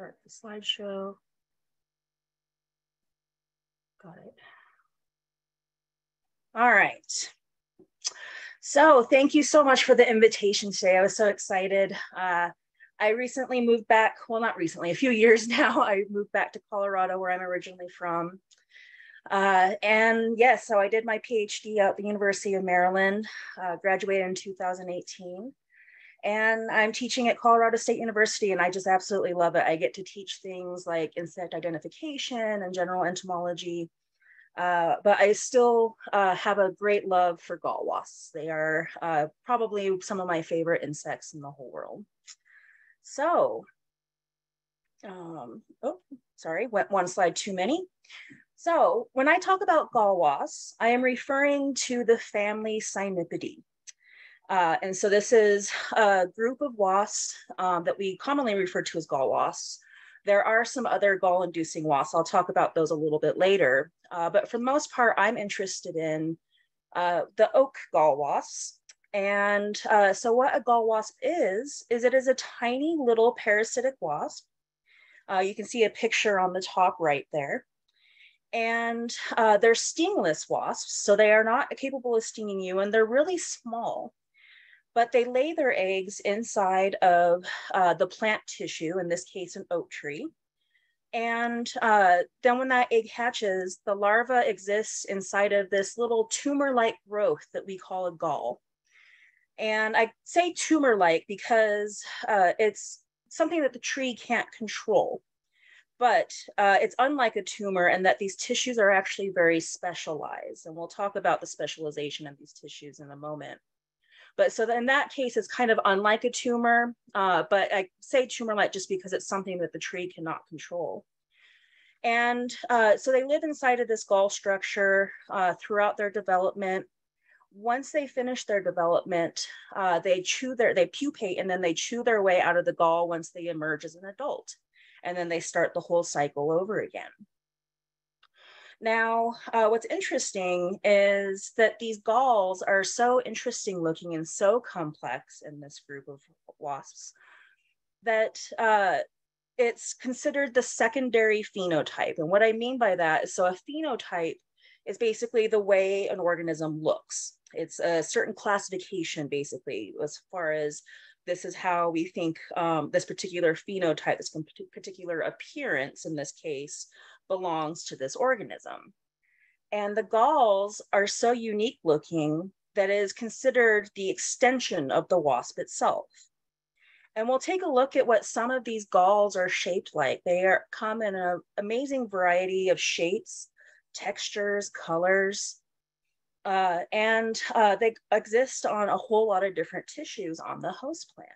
start the slideshow. Got it. All right. So thank you so much for the invitation today. I was so excited. Uh, I recently moved back, well, not recently, a few years now. I moved back to Colorado where I'm originally from. Uh, and yes, so I did my PhD at the University of Maryland, uh, graduated in 2018. And I'm teaching at Colorado State University, and I just absolutely love it. I get to teach things like insect identification and general entomology. Uh, but I still uh, have a great love for gall wasps. They are uh, probably some of my favorite insects in the whole world. So, um, oh, sorry, went one slide too many. So when I talk about gall wasps, I am referring to the family Cynipidae. Uh, and so this is a group of wasps um, that we commonly refer to as gall wasps. There are some other gall-inducing wasps. I'll talk about those a little bit later. Uh, but for the most part, I'm interested in uh, the oak gall wasps. And uh, so what a gall wasp is, is it is a tiny little parasitic wasp. Uh, you can see a picture on the top right there and uh, they're stingless wasps, so they are not capable of stinging you, and they're really small. But they lay their eggs inside of uh, the plant tissue, in this case, an oak tree. And uh, then when that egg hatches, the larva exists inside of this little tumor-like growth that we call a gall. And I say tumor-like because uh, it's something that the tree can't control but uh, it's unlike a tumor in that these tissues are actually very specialized. And we'll talk about the specialization of these tissues in a moment. But so in that case, it's kind of unlike a tumor, uh, but I say tumor-like just because it's something that the tree cannot control. And uh, so they live inside of this gall structure uh, throughout their development. Once they finish their development, uh, they chew their, they pupate and then they chew their way out of the gall once they emerge as an adult and then they start the whole cycle over again. Now, uh, what's interesting is that these galls are so interesting looking and so complex in this group of wasps that uh, it's considered the secondary phenotype. And what I mean by that is so a phenotype is basically the way an organism looks. It's a certain classification, basically, as far as this is how we think um, this particular phenotype, this particular appearance in this case, belongs to this organism. And the galls are so unique looking that is considered the extension of the wasp itself. And we'll take a look at what some of these galls are shaped like. They are, come in an amazing variety of shapes, textures, colors, uh, and uh, they exist on a whole lot of different tissues on the host plant.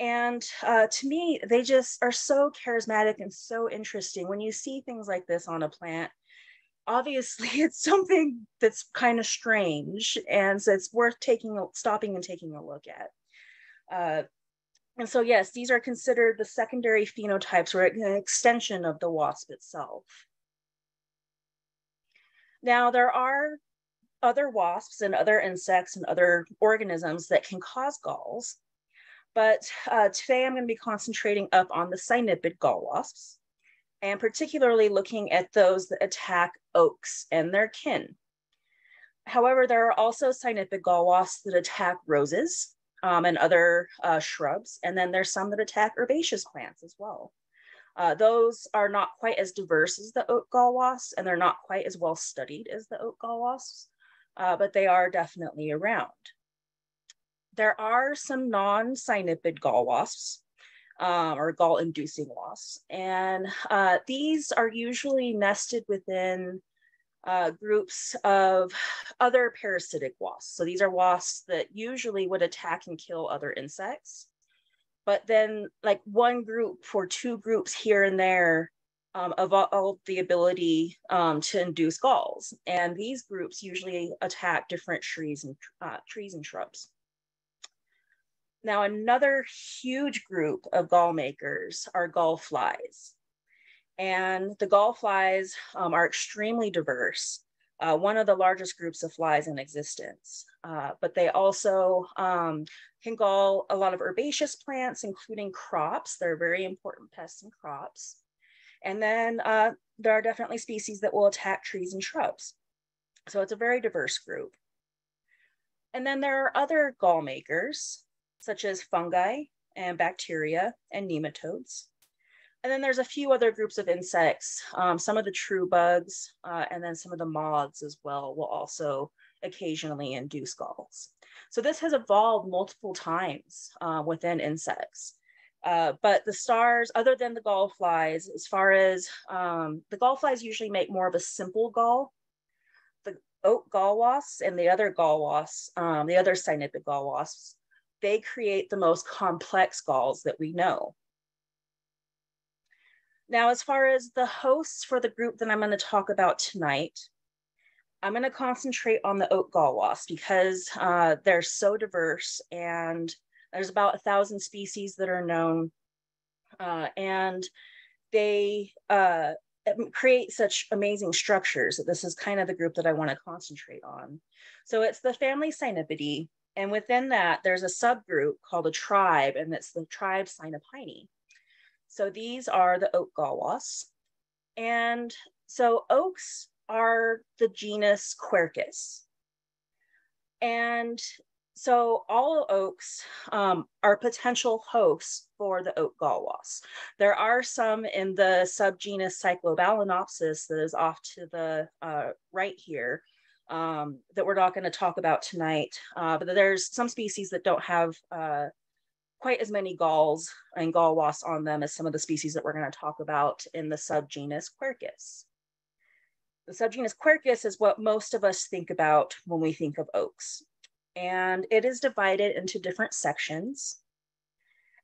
And uh, to me, they just are so charismatic and so interesting. When you see things like this on a plant, obviously it's something that's kind of strange, and so it's worth taking, stopping and taking a look at. Uh, and so, yes, these are considered the secondary phenotypes or an extension of the wasp itself. Now, there are other wasps and other insects and other organisms that can cause galls. But uh, today I'm going to be concentrating up on the cynipid gall wasps and particularly looking at those that attack oaks and their kin. However, there are also cynipid gall wasps that attack roses um, and other uh, shrubs. And then there's some that attack herbaceous plants as well. Uh, those are not quite as diverse as the oak gall wasps, and they're not quite as well studied as the oak gall wasps uh, but they are definitely around. There are some non-cynipid gall wasps um, or gall-inducing wasps, and uh, these are usually nested within uh, groups of other parasitic wasps. So these are wasps that usually would attack and kill other insects. But then like one group or two groups here and there um, evolved the ability um, to induce galls. And these groups usually attack different trees and uh, trees and shrubs. Now, another huge group of gall makers are gall flies. And the gall flies um, are extremely diverse. uh, one of the largest groups of flies in existence. Uh, but they also um, can gall a lot of herbaceous plants, including crops. They're very important pests in crops. And then uh, there are definitely species that will attack trees and shrubs. So it's a very diverse group. And then there are other gall makers, such as fungi and bacteria and nematodes. And then there's a few other groups of insects, um, some of the true bugs, uh, and then some of the moths as well will also occasionally induce galls. So this has evolved multiple times uh, within insects. Uh, but the stars, other than the gall flies, as far as um, the gall flies usually make more of a simple gall. The oak gall wasps and the other gall wasps, um, the other cynipid gall wasps, they create the most complex galls that we know. Now, as far as the hosts for the group that I'm going to talk about tonight, I'm going to concentrate on the oak gall wasp because uh, they're so diverse and there's about a thousand species that are known. Uh, and they uh, create such amazing structures that this is kind of the group that I want to concentrate on. So it's the family Cynipidae. And within that, there's a subgroup called a tribe, and it's the tribe Cynipini. So these are the oak gall wasps. And so oaks are the genus Quercus. And so all oaks um, are potential hosts for the oak gall wasp. There are some in the subgenus Cyclobalanopsis that is off to the uh, right here um, that we're not going to talk about tonight. Uh, but there's some species that don't have uh, quite as many galls and gall wasps on them as some of the species that we're going to talk about in the subgenus Quercus. The subgenus Quercus is what most of us think about when we think of oaks. And it is divided into different sections.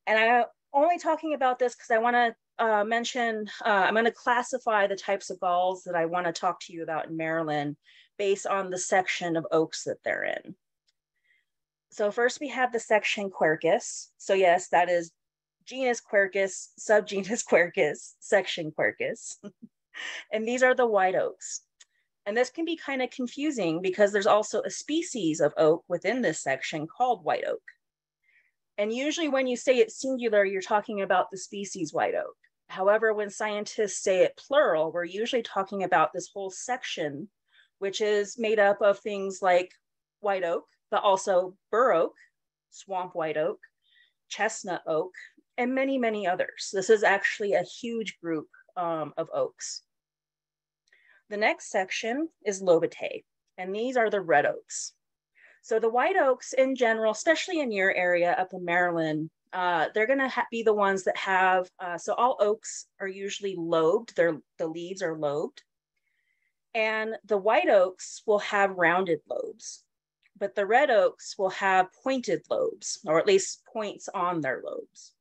And I'm only talking about this because I want to uh, mention, uh, I'm going to classify the types of galls that I want to talk to you about in Maryland based on the section of oaks that they're in. So first we have the section Quercus. So yes, that is genus Quercus, subgenus Quercus, section Quercus. and these are the white oaks. And this can be kind of confusing because there's also a species of oak within this section called white oak. And usually when you say it singular, you're talking about the species white oak. However, when scientists say it plural, we're usually talking about this whole section, which is made up of things like white oak, but also bur oak, swamp white oak, chestnut oak, and many, many others. This is actually a huge group um, of oaks. The next section is Lobatae, and these are the red oaks. So the white oaks in general, especially in your area up in Maryland, uh, they're gonna be the ones that have, uh, so all oaks are usually lobed, They're, the leaves are lobed. And the white oaks will have rounded lobes but the red oaks will have pointed lobes, or at least points on their lobes.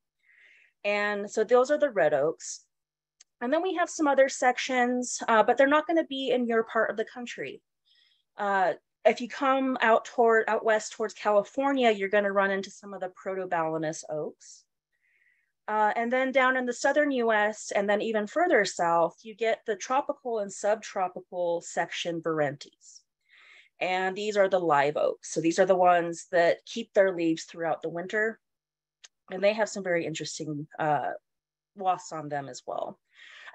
And so those are the red oaks. And then we have some other sections, uh, but they're not going to be in your part of the country. Uh, if you come out toward out west towards California, you're going to run into some of the protobalanus oaks. Uh, and then down in the southern US and then even further south, you get the tropical and subtropical section Virentes. And these are the live oaks. So these are the ones that keep their leaves throughout the winter. And they have some very interesting uh, wasps on them as well.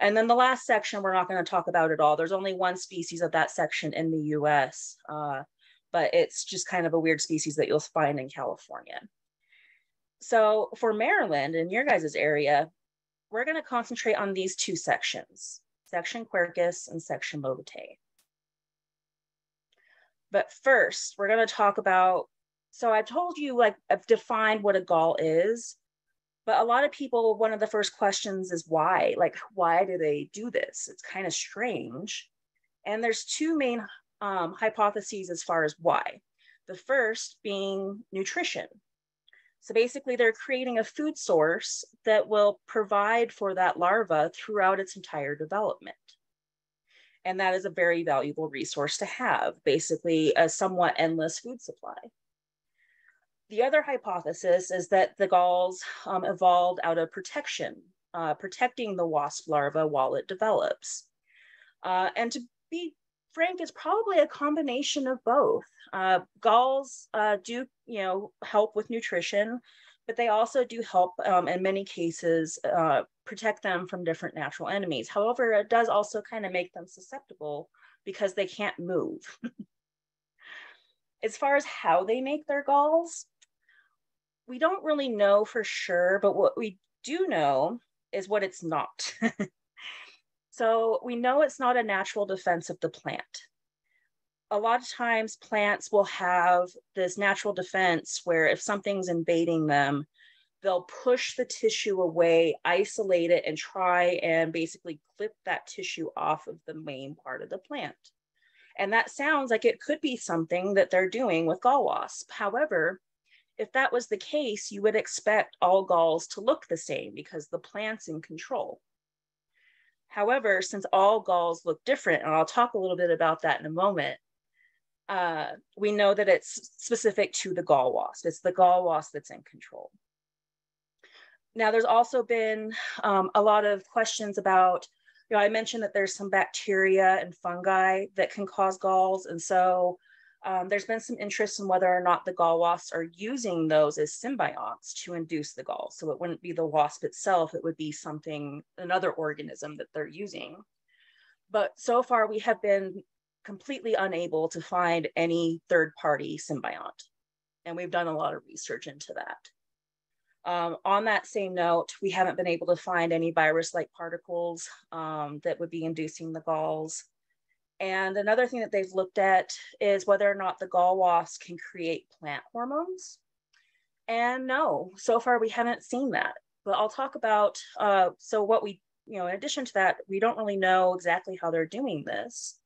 And then the last section, we're not going to talk about at all. There's only one species of that section in the US, uh, but it's just kind of a weird species that you'll find in California. So for Maryland, and your guys' area, we're going to concentrate on these two sections, section Quercus and section Lobatae. But first, we're going to talk about. So I told you, like, I've defined what a gall is, but a lot of people, one of the first questions is why? Like, why do they do this? It's kind of strange. And there's two main um, hypotheses as far as why. The first being nutrition. So basically, they're creating a food source that will provide for that larva throughout its entire development. And that is a very valuable resource to have, basically a somewhat endless food supply. The other hypothesis is that the galls um, evolved out of protection, uh, protecting the wasp larva while it develops. Uh, and to be frank is probably a combination of both. Uh, galls uh, do you know help with nutrition but they also do help um, in many cases uh, protect them from different natural enemies. However it does also kind of make them susceptible because they can't move. As far as how they make their galls we don't really know for sure but what we do know is what it's not So we know it's not a natural defense of the plant. A lot of times plants will have this natural defense where if something's invading them, they'll push the tissue away, isolate it, and try and basically clip that tissue off of the main part of the plant. And that sounds like it could be something that they're doing with gall wasp. However, if that was the case, you would expect all galls to look the same because the plant's in control. However, since all galls look different, and I'll talk a little bit about that in a moment, uh, we know that it's specific to the gall wasp. It's the gall wasp that's in control. Now, there's also been um, a lot of questions about, you know, I mentioned that there's some bacteria and fungi that can cause galls. And so um, there's been some interest in whether or not the gall wasps are using those as symbionts to induce the gall. So it wouldn't be the wasp itself, it would be something, another organism that they're using. But so far, we have been completely unable to find any third party symbiont. And we've done a lot of research into that. Um, on that same note, we haven't been able to find any virus like particles um, that would be inducing the galls. And another thing that they've looked at is whether or not the gall wasp can create plant hormones. And no, so far we haven't seen that. But I'll talk about, uh, so what we, you know, in addition to that, we don't really know exactly how they're doing this.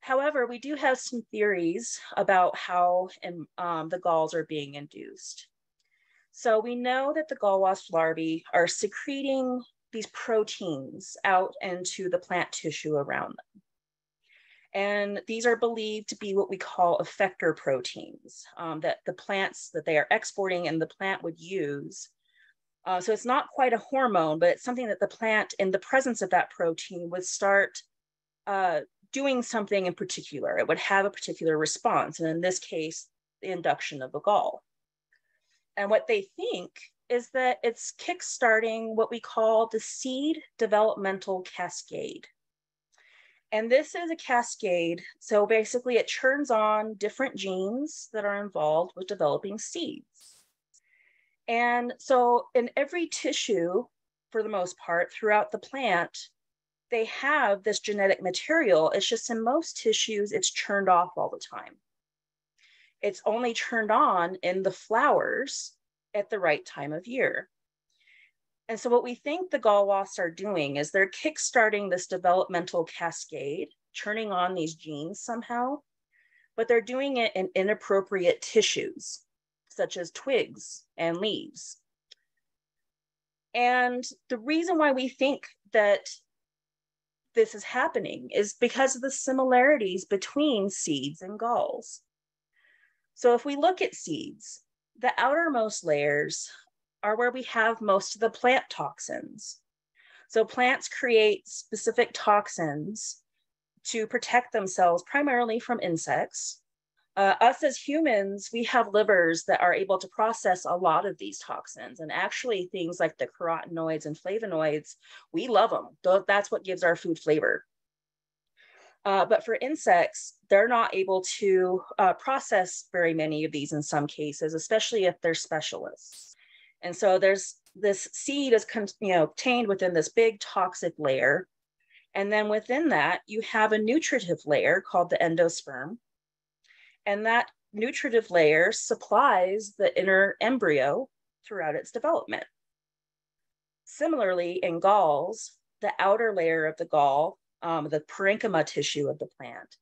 However, we do have some theories about how in, um, the galls are being induced. So we know that the gall wasp larvae are secreting these proteins out into the plant tissue around them. And these are believed to be what we call effector proteins um, that the plants that they are exporting and the plant would use. Uh, so it's not quite a hormone, but it's something that the plant, in the presence of that protein, would start uh, doing something in particular. It would have a particular response. And in this case, the induction of a gall. And what they think is that it's kickstarting what we call the seed developmental cascade. And this is a cascade. So basically, it turns on different genes that are involved with developing seeds. And so, in every tissue, for the most part, throughout the plant, they have this genetic material. It's just in most tissues, it's turned off all the time. It's only turned on in the flowers at the right time of year. And so, what we think the gall wasps are doing is they're kickstarting this developmental cascade, turning on these genes somehow, but they're doing it in inappropriate tissues, such as twigs and leaves. And the reason why we think that this is happening is because of the similarities between seeds and galls. So, if we look at seeds, the outermost layers are where we have most of the plant toxins. So plants create specific toxins to protect themselves primarily from insects. Uh, us as humans, we have livers that are able to process a lot of these toxins. And actually, things like the carotenoids and flavonoids, we love them. That's what gives our food flavor. Uh, but for insects, they're not able to uh, process very many of these in some cases, especially if they're specialists. And so there's this seed is you know contained within this big toxic layer. And then within that, you have a nutritive layer called the endosperm. And that nutritive layer supplies the inner embryo throughout its development. Similarly, in galls, the outer layer of the gall, um, the parenchyma tissue of the plant,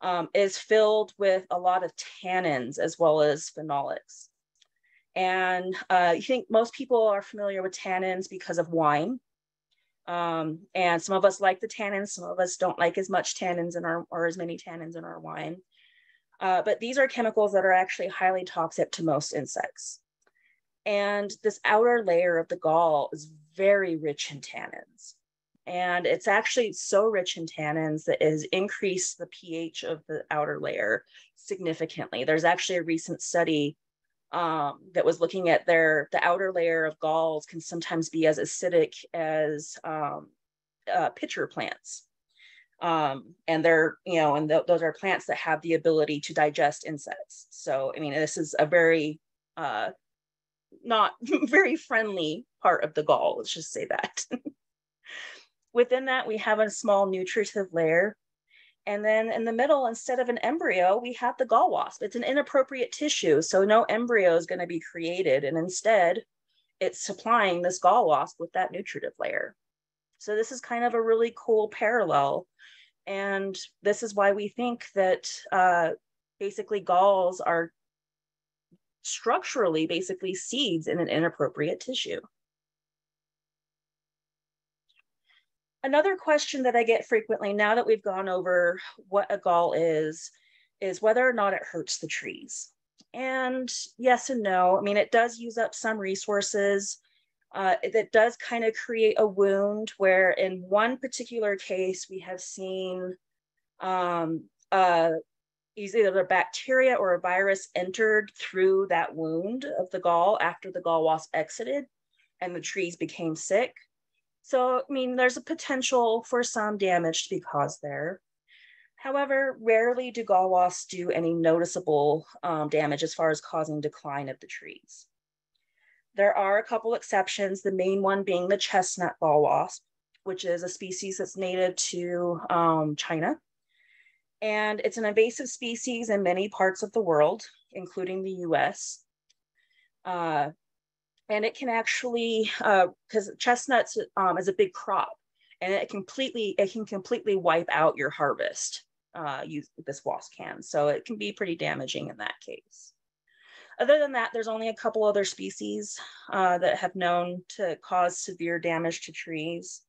um, is filled with a lot of tannins as well as phenolics. And uh, I think most people are familiar with tannins because of wine. Um, and some of us like the tannins, some of us don't like as much tannins in our, or as many tannins in our wine. Uh, but these are chemicals that are actually highly toxic to most insects. And this outer layer of the gall is very rich in tannins. And it's actually so rich in tannins that it has increased the pH of the outer layer significantly. There's actually a recent study um, that was looking at their the outer layer of galls can sometimes be as acidic as um, uh, pitcher plants. Um, and they're, you know, and th- those are plants that have the ability to digest insects. So, I mean, this is a very uh, not very friendly part of the gall. Let's just say that. Within that, we have a small nutritive layer. And then in the middle, instead of an embryo, we have the gall wasp. It's an inappropriate tissue, so no embryo is going to be created. And instead, it's supplying this gall wasp with that nutritive layer. So this is kind of a really cool parallel. And this is why we think that uh, basically galls are structurally basically seeds in an inappropriate tissue. Another question that I get frequently now that we've gone over what a gall is, is whether or not it hurts the trees. And yes and no. I mean, it does use up some resources. Uh, does kind of create a wound where in one particular case, we have seen um, uh, either a bacteria or a virus entered through that wound of the gall after the gall wasp exited and the trees became sick. So, I mean, there's a potential for some damage to be caused there. However, rarely do gall wasps do any noticeable um, damage as far as causing decline of the trees. There are a couple exceptions, the main one being the chestnut gall wasp, which is a species that's native to um, China. And it's an invasive species in many parts of the world, including the US. Uh, and it can actually because uh, chestnuts um, is a big crop and it completely it can completely wipe out your harvest uh, use this wasp can. So it can be pretty damaging in that case. Other than that there's only a couple other species uh, that have known to cause severe damage to trees.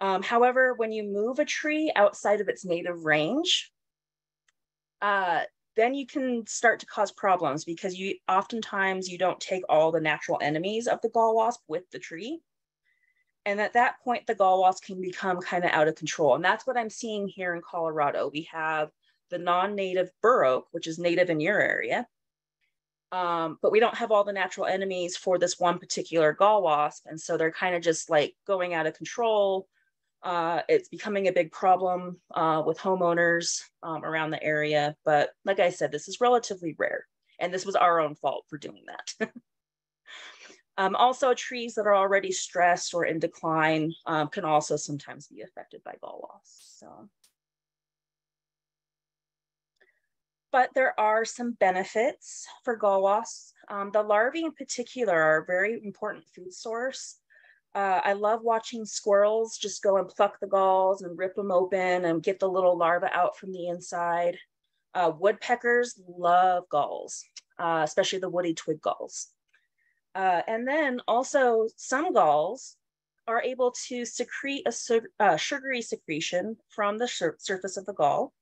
Um, however when you move a tree outside of its native range uh, then you can start to cause problems because you oftentimes you don't take all the natural enemies of the gall wasp with the tree. And at that point, the gall wasp can become kind of out of control. And that's what I'm seeing here in Colorado. We have the non-native bur oak, which is native in your area. Um, but we don't have all the natural enemies for this one particular gall wasp. And so they're kind of just like going out of control. Uh, it's becoming a big problem uh, with homeowners um, around the area. But like I said, this is relatively rare. And this was our own fault for doing that. um, also, trees that are already stressed or in decline um, can also sometimes be affected by gall loss. So. But there are some benefits for gall wasps. Um, the larvae in particular are a very important food source. Uh, I love watching squirrels just go and pluck the galls and rip them open and get the little larva out from the inside. Uh, woodpeckers love galls, uh, especially the woody twig galls. Uh, and then also some galls are able to secrete a su uh, sugary secretion from the sur surface of the gall.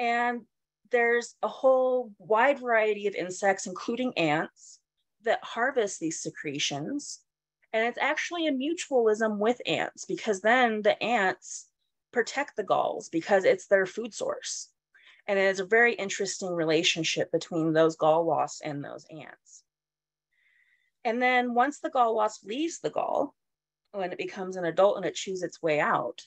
And there's a whole wide variety of insects, including ants, that harvest these secretions and it's actually a mutualism with ants because then the ants protect the galls because it's their food source. And it is a very interesting relationship between those gall wasps and those ants. And then once the gall wasp leaves the gall, when it becomes an adult and it chews its way out,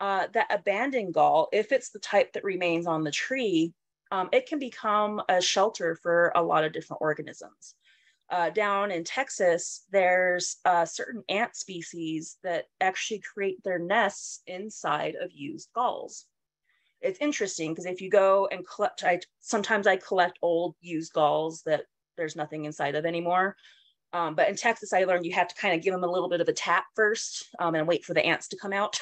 uh, that abandoned gall, if it's the type that remains on the tree, um, it can become a shelter for a lot of different organisms uh, down in Texas, there's a certain ant species that actually create their nests inside of used galls. It's interesting because if you go and collect, I sometimes I collect old used galls that there's nothing inside of anymore. Um, but in Texas, I learned you have to kind of give them a little bit of a tap first um, and wait for the ants to come out.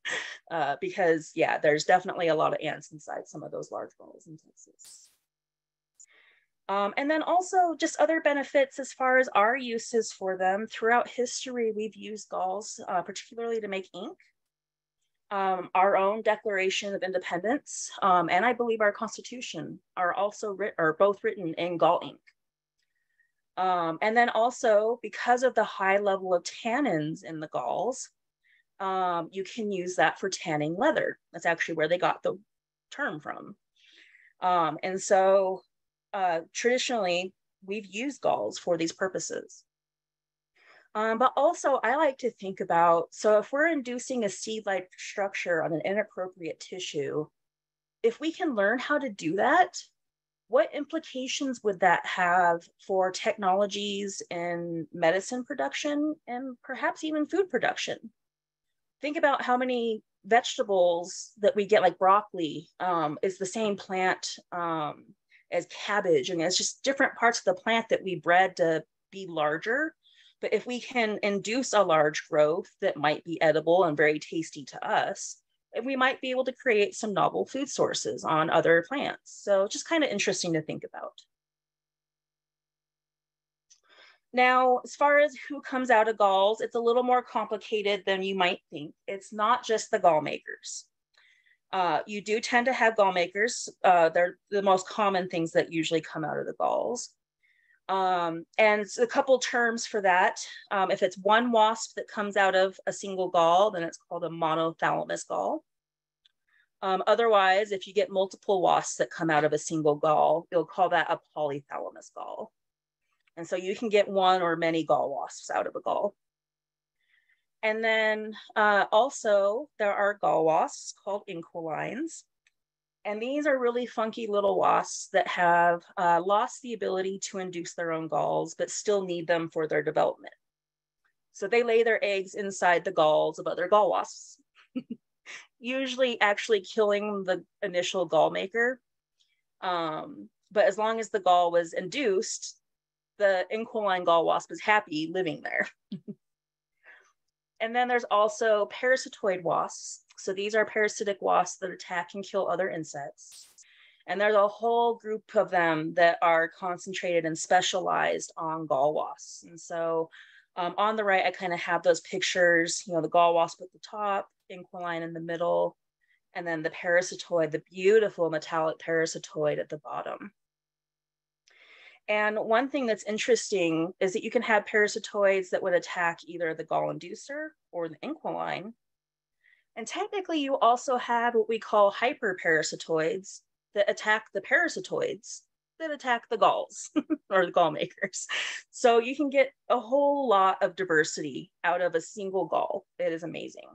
uh, because, yeah, there's definitely a lot of ants inside some of those large galls in Texas. Um, and then also just other benefits as far as our uses for them. Throughout history, we've used galls, uh, particularly to make ink. Um, our own Declaration of Independence, um, and I believe our Constitution are also are both written in gall ink. Um, and then also because of the high level of tannins in the galls, um, you can use that for tanning leather. That's actually where they got the term from. Um, and so uh, traditionally, we've used galls for these purposes. Um, but also, I like to think about so if we're inducing a seed like structure on an inappropriate tissue, if we can learn how to do that, what implications would that have for technologies in medicine production and perhaps even food production? Think about how many vegetables that we get, like broccoli, um, is the same plant um, as cabbage. Mean, it's just different parts of the plant that we bred to be larger. But if we can induce a large growth that might be edible and very tasty to us, and we might be able to create some novel food sources on other plants. So just kind of interesting to think about. Now, as far as who comes out of galls, it's a little more complicated than you might think. It's not just the gall makers. Uh, you do tend to have gall makers. Uh, they're the most common things that usually come out of the galls. Um, and a couple terms for that. Um, if it's one wasp that comes out of a single gall, then it's called a monothalamous gall. Um, otherwise, if you get multiple wasps that come out of a single gall, you'll call that a polythalamous gall. And so you can get one or many gall wasps out of a gall. And then uh, also there are gall wasps called inquilines. And these are really funky little wasps that have uh, lost the ability to induce their own galls, but still need them for their development. So they lay their eggs inside the galls of other gall wasps, usually actually killing the initial gall maker. Um, but as long as the gall was induced, the inquiline gall wasp is happy living there. and then there's also parasitoid wasps so these are parasitic wasps that attack and kill other insects. And there's a whole group of them that are concentrated and specialized on gall wasps. And so um, on the right, I kind of have those pictures, you know, the gall wasp at the top, inquiline in the middle, and then the parasitoid, the beautiful metallic parasitoid at the bottom. And one thing that's interesting is that you can have parasitoids that would attack either the gall inducer or the inquiline. And technically, you also have what we call hyperparasitoids that attack the parasitoids that attack the galls or the gall makers. So you can get a whole lot of diversity out of a single gall. It is amazing.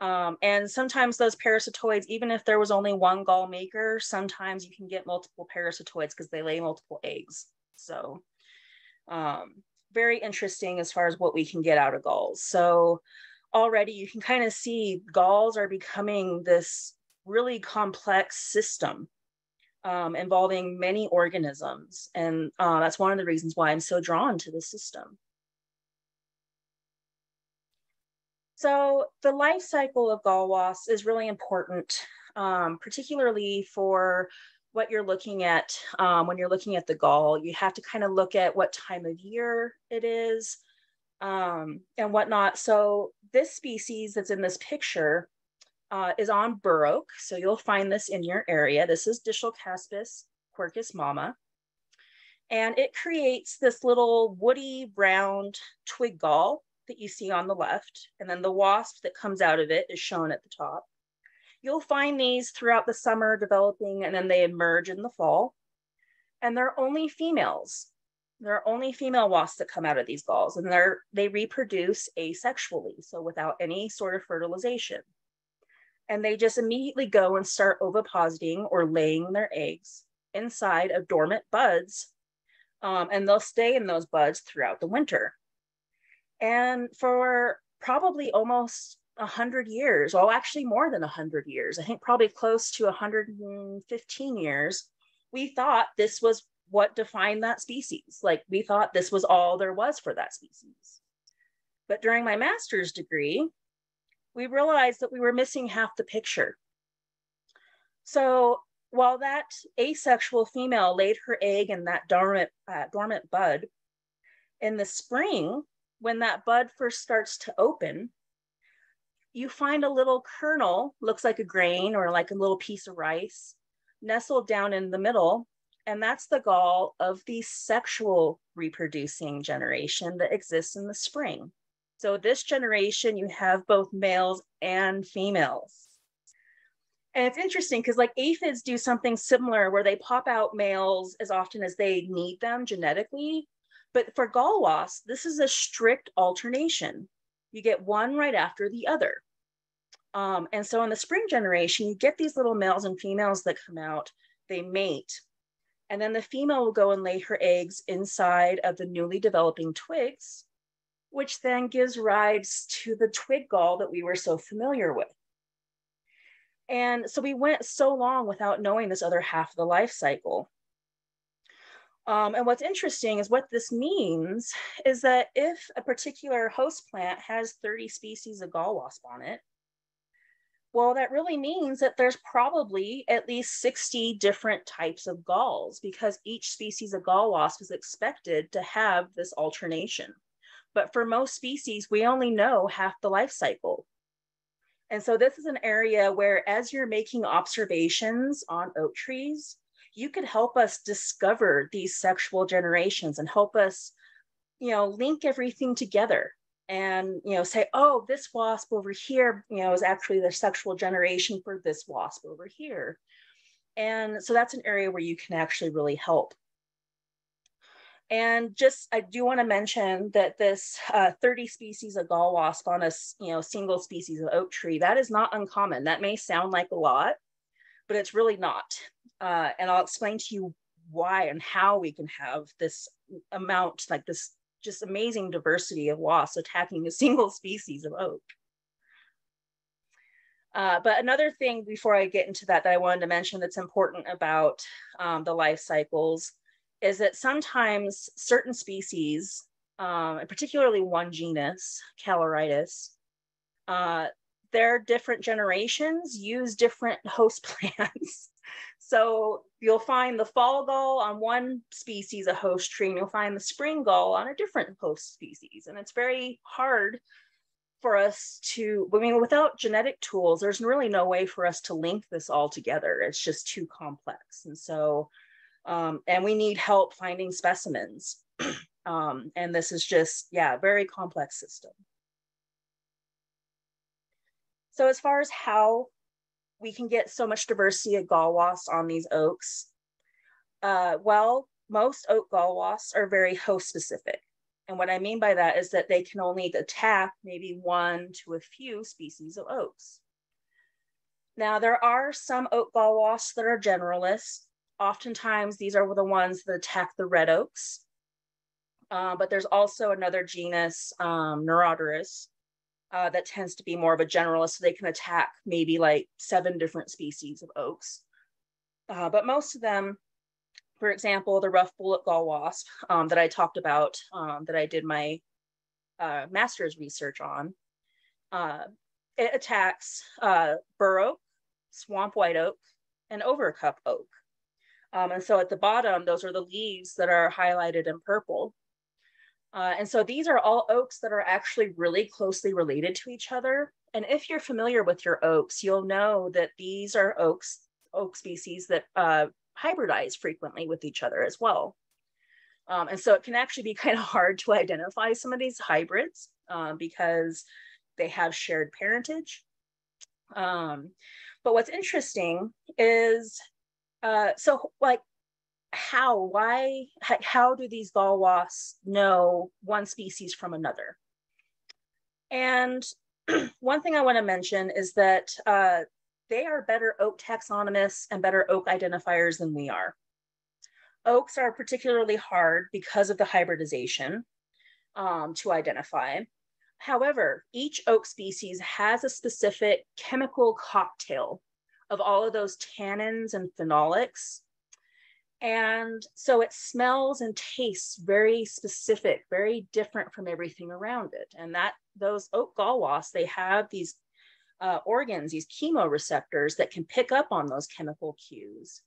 Um, and sometimes those parasitoids, even if there was only one gall maker, sometimes you can get multiple parasitoids because they lay multiple eggs. So um, very interesting as far as what we can get out of galls. So already you can kind of see galls are becoming this really complex system um, involving many organisms. And uh, that's one of the reasons why I'm so drawn to the system. So the life cycle of gall wasps is really important, um, particularly for what you're looking at um, when you're looking at the gall. You have to kind of look at what time of year it is, um, and whatnot. So this species that's in this picture uh, is on bur oak. So you'll find this in your area. This is Distelkaspis quercus mama. And it creates this little woody round twig gall that you see on the left. And then the wasp that comes out of it is shown at the top. You'll find these throughout the summer developing and then they emerge in the fall. And they're only females. There are only female wasps that come out of these galls and they're they reproduce asexually, so without any sort of fertilization. And they just immediately go and start ovipositing or laying their eggs inside of dormant buds. Um, and they'll stay in those buds throughout the winter. And for probably almost 100 years, well, actually more than 100 years, I think probably close to 115 years, we thought this was what defined that species. Like we thought this was all there was for that species. But during my master's degree, we realized that we were missing half the picture. So while that asexual female laid her egg in that dormant, uh, dormant bud, in the spring, when that bud first starts to open, you find a little kernel, looks like a grain or like a little piece of rice, nestled down in the middle and that's the gall of the sexual reproducing generation that exists in the spring. So this generation, you have both males and females. And it's interesting because like aphids do something similar where they pop out males as often as they need them genetically. But for gall wasps, this is a strict alternation. You get one right after the other. Um, and so in the spring generation, you get these little males and females that come out, they mate. And then the female will go and lay her eggs inside of the newly developing twigs, which then gives rise to the twig gall that we were so familiar with. And so we went so long without knowing this other half of the life cycle. Um, and what's interesting is what this means is that if a particular host plant has 30 species of gall wasp on it, well, that really means that there's probably at least 60 different types of galls because each species of gall wasp is expected to have this alternation. But for most species, we only know half the life cycle. And so this is an area where as you're making observations on oak trees, you could help us discover these sexual generations and help us, you know, link everything together and, you know, say, oh, this wasp over here, you know, is actually the sexual generation for this wasp over here. And so that's an area where you can actually really help. And just, I do want to mention that this uh, 30 species of gall wasp on a you know single species of oak tree, that is not uncommon. That may sound like a lot, but it's really not. Uh, and I'll explain to you why and how we can have this amount, like this just amazing diversity of wasps attacking a single species of oak. Uh, but another thing before I get into that that I wanted to mention that's important about um, the life cycles is that sometimes certain species, um, and particularly one genus, Callirhytis, uh, their different generations use different host plants. So you'll find the fall gall on one species, a host tree, and you'll find the spring gall on a different host species. And it's very hard for us to, I mean, without genetic tools, there's really no way for us to link this all together. It's just too complex. And so um, and we need help finding specimens. um, and this is just, yeah, very complex system. So as far as how we can get so much diversity of gall wasps on these oaks, uh, well, most oak gall wasps are very host specific. And what I mean by that is that they can only attack maybe one to a few species of oaks. Now, there are some oak gall wasps that are generalists, oftentimes these are the ones that attack the red oaks. Uh, but there's also another genus, um, Neuroterus, uh, that tends to be more of a generalist. So they can attack maybe like seven different species of oaks. Uh, but most of them, for example, the rough bullet gall wasp um, that I talked about, um, that I did my uh, master's research on, uh, it attacks uh, bur oak, swamp white oak, and overcup oak. Um, and so at the bottom, those are the leaves that are highlighted in purple. Uh, and so these are all oaks that are actually really closely related to each other. And if you're familiar with your oaks, you'll know that these are oaks, oak species that uh, hybridize frequently with each other as well. Um, and so it can actually be kind of hard to identify some of these hybrids um, because they have shared parentage. Um, but what's interesting is uh, so like how why how do these gall wasps know one species from another and one thing i want to mention is that uh, they are better oak taxonomists and better oak identifiers than we are oaks are particularly hard because of the hybridization um, to identify however each oak species has a specific chemical cocktail of all of those tannins and phenolics. And so it smells and tastes very specific, very different from everything around it. And that those oak gall wasps, they have these uh, organs, these chemoreceptors that can pick up on those chemical cues.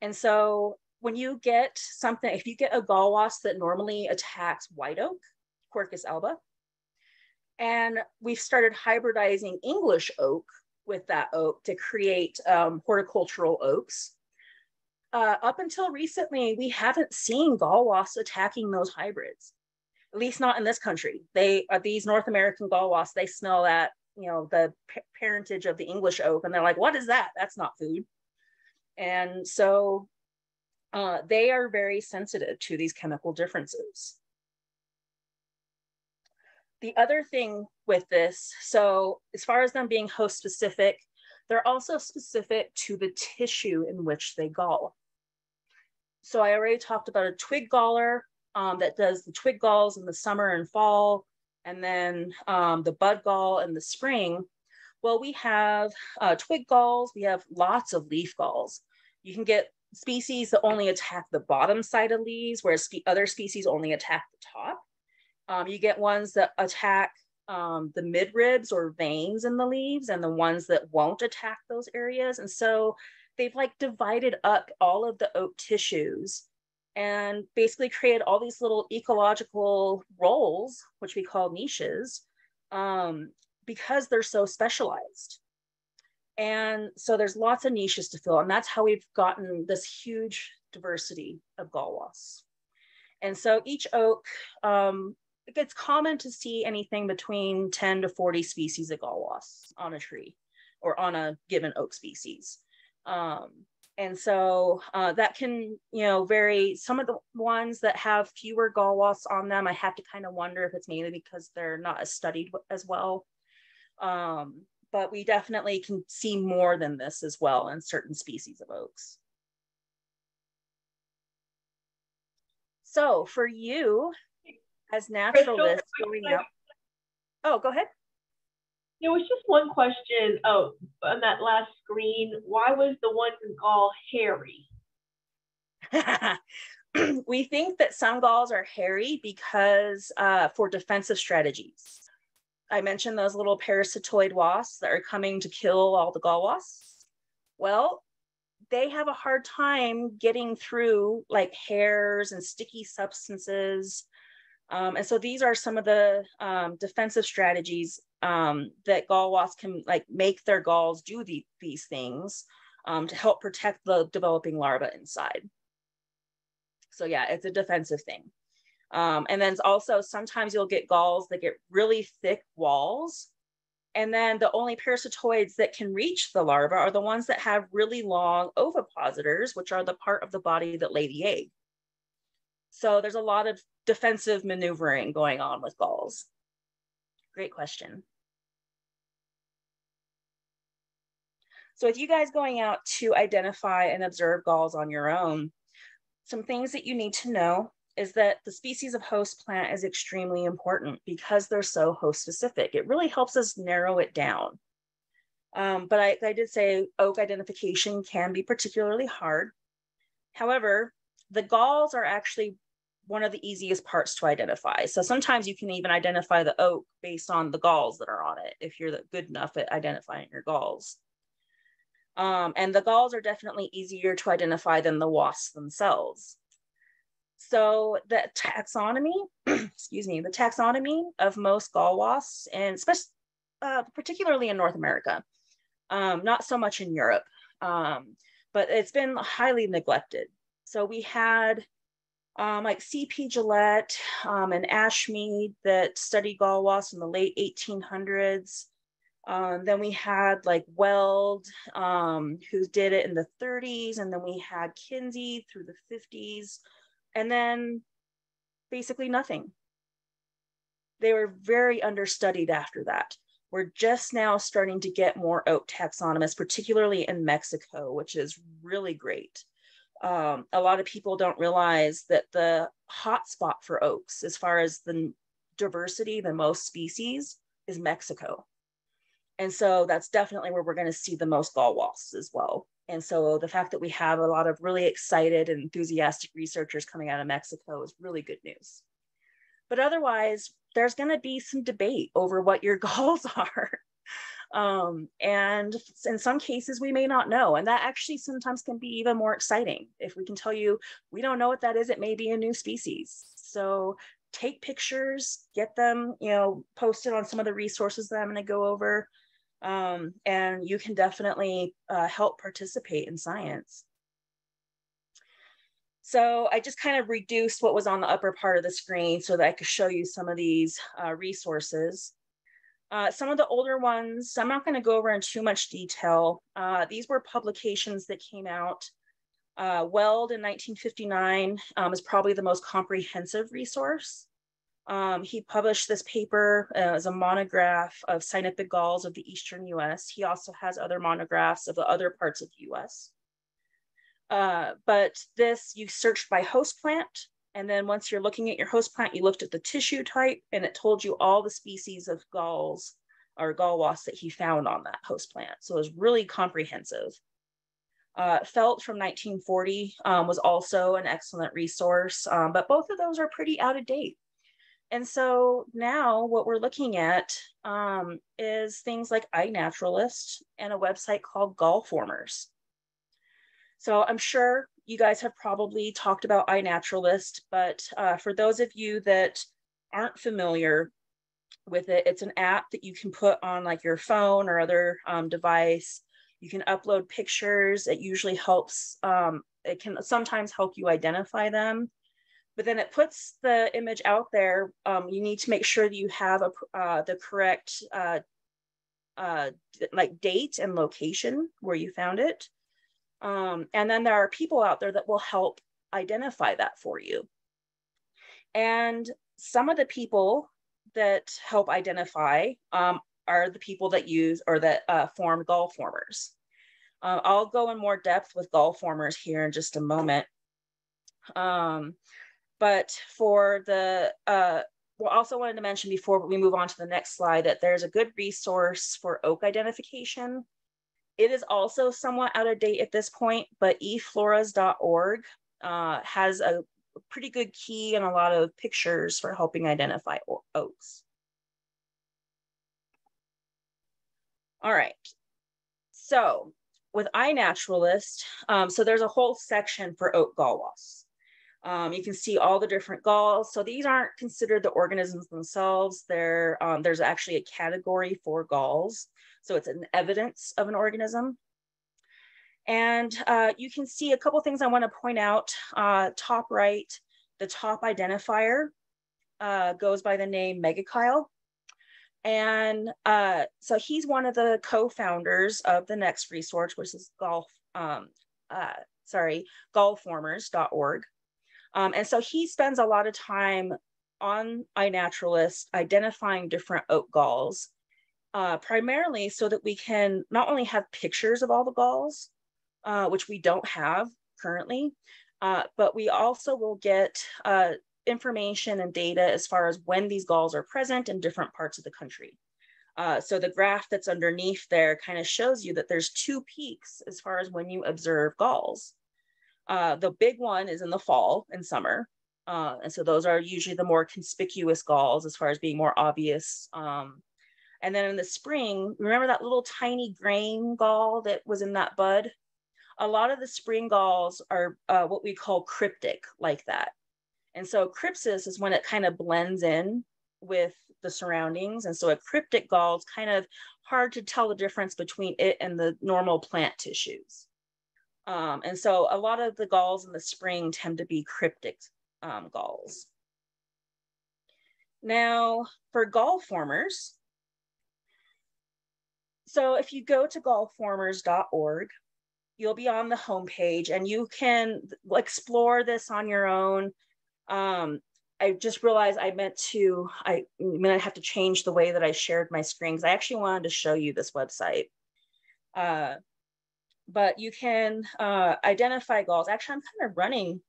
And so when you get something, if you get a gall wasp that normally attacks white oak, Quercus alba, and we've started hybridizing English oak, with that oak to create um, horticultural oaks. Uh, up until recently, we haven't seen gall wasps attacking those hybrids. at least not in this country. They are these North American gall wasps, they smell that, you know, the parentage of the English oak and they're like, what is that? That's not food. And so uh, they are very sensitive to these chemical differences. The other thing with this, so as far as them being host specific, they're also specific to the tissue in which they gall. So I already talked about a twig galler um, that does the twig galls in the summer and fall, and then um, the bud gall in the spring. Well, we have uh, twig galls, we have lots of leaf galls. You can get species that only attack the bottom side of leaves, whereas spe other species only attack the top. Um, you get ones that attack um, the midribs or veins in the leaves and the ones that won't attack those areas. And so they've like divided up all of the oak tissues and basically created all these little ecological roles, which we call niches, um, because they're so specialized. And so there's lots of niches to fill. And that's how we've gotten this huge diversity of gall wasps. And so each oak, um, it's common to see anything between 10 to 40 species of gall wasps on a tree or on a given oak species. Um, and so uh, that can, you know, vary. Some of the ones that have fewer gall wasps on them, I have to kind of wonder if it's mainly because they're not as studied as well. Um, but we definitely can see more than this as well in certain species of oaks. So for you, as naturalists going up, oh, go ahead. There was just one question oh, on that last screen. Why was the one gall hairy? we think that some galls are hairy because uh, for defensive strategies. I mentioned those little parasitoid wasps that are coming to kill all the gall wasps. Well, they have a hard time getting through like hairs and sticky substances. Um, and so these are some of the um, defensive strategies um, that gall wasps can like make their galls do the, these things um, to help protect the developing larva inside. So yeah, it's a defensive thing. Um, and then also sometimes you'll get galls that get really thick walls. And then the only parasitoids that can reach the larva are the ones that have really long ovipositors, which are the part of the body that lay the egg. So there's a lot of defensive maneuvering going on with galls. Great question. So with you guys going out to identify and observe galls on your own, some things that you need to know is that the species of host plant is extremely important because they're so host specific. It really helps us narrow it down. Um, but I, I did say oak identification can be particularly hard. However, the galls are actually one of the easiest parts to identify. So sometimes you can even identify the oak based on the galls that are on it if you're good enough at identifying your galls. Um, and the galls are definitely easier to identify than the wasps themselves. So the taxonomy, excuse me, the taxonomy of most gall wasps, and especially, uh, particularly in North America, um, not so much in Europe, um, but it's been highly neglected. So we had um, like C.P. Gillette um, and Ashmead that studied gall wasps in the late 1800s. Um, then we had like Weld, um, who did it in the 30s, and then we had Kinsey through the 50s and then basically nothing. They were very understudied after that. We're just now starting to get more oak taxonomists, particularly in Mexico, which is really great. Um, a lot of people don't realize that the hotspot for oaks, as far as the diversity, the most species, is Mexico. And so that's definitely where we're going to see the most gall wasps as well. And so the fact that we have a lot of really excited and enthusiastic researchers coming out of Mexico is really good news. But otherwise, there's going to be some debate over what your goals are. Um, and in some cases, we may not know. And that actually sometimes can be even more exciting. If we can tell you, we don't know what that is, it may be a new species. So take pictures, get them, you know, posted on some of the resources that I'm going to go over um, and you can definitely uh, help participate in science. So I just kind of reduced what was on the upper part of the screen so that I could show you some of these uh, resources. Uh, some of the older ones, I'm not going to go over in too much detail. Uh, these were publications that came out. Uh, Weld in 1959 um, is probably the most comprehensive resource. Um, he published this paper uh, as a monograph of cynipid galls of the Eastern US. He also has other monographs of the other parts of the US. Uh, but this, you searched by host plant. And then once you're looking at your host plant, you looked at the tissue type and it told you all the species of galls or gall wasps that he found on that host plant. So it was really comprehensive. Uh, Felt from 1940 um, was also an excellent resource, um, but both of those are pretty out of date. And so now what we're looking at um, is things like iNaturalist and a website called Gallformers. So I'm sure you guys have probably talked about iNaturalist, but uh, for those of you that aren't familiar with it, it's an app that you can put on like your phone or other um, device. You can upload pictures. It usually helps, um, it can sometimes help you identify them. But then it puts the image out there. Um, you need to make sure that you have a, uh, the correct uh, uh, like date and location where you found it. Um, and then there are people out there that will help identify that for you. And some of the people that help identify um, are the people that use or that uh, form Gallformers. Uh, I'll go in more depth with Gallformers here in just a moment. Um, but for the, uh, we also wanted to mention before we move on to the next slide that there's a good resource for oak identification. It is also somewhat out of date at this point, but efloras.org uh, has a pretty good key and a lot of pictures for helping identify oaks. All right, so with iNaturalist, um, so there's a whole section for oak gall wasps. Um, you can see all the different galls. So these aren't considered the organisms themselves. They're, um, there's actually a category for galls. So it's an evidence of an organism. And uh, you can see a couple things I want to point out. Uh, top right, the top identifier uh, goes by the name Megachile. And uh, so he's one of the co-founders of the next resource, which is golf, um, uh, sorry, gallformers.org. Um, and so he spends a lot of time on iNaturalist identifying different oak galls uh, primarily so that we can not only have pictures of all the galls, uh, which we don't have currently, uh, but we also will get uh, information and data as far as when these galls are present in different parts of the country. Uh, so the graph that's underneath there kind of shows you that there's two peaks as far as when you observe galls. Uh, the big one is in the fall and summer. Uh, and so those are usually the more conspicuous galls as far as being more obvious um, and then in the spring, remember that little tiny grain gall that was in that bud? A lot of the spring galls are uh, what we call cryptic, like that. And so crypsis is when it kind of blends in with the surroundings. And so a cryptic gall is kind of hard to tell the difference between it and the normal plant tissues. Um, and so a lot of the galls in the spring tend to be cryptic um, galls. Now for Gallformers, so if you go to gallformers.org, you'll be on the homepage and you can explore this on your own. Um, I just realized I meant to, I mean, I have to change the way that I shared my screen because I actually wanted to show you this website. Uh, but you can uh, identify galls. Actually, I'm kind of running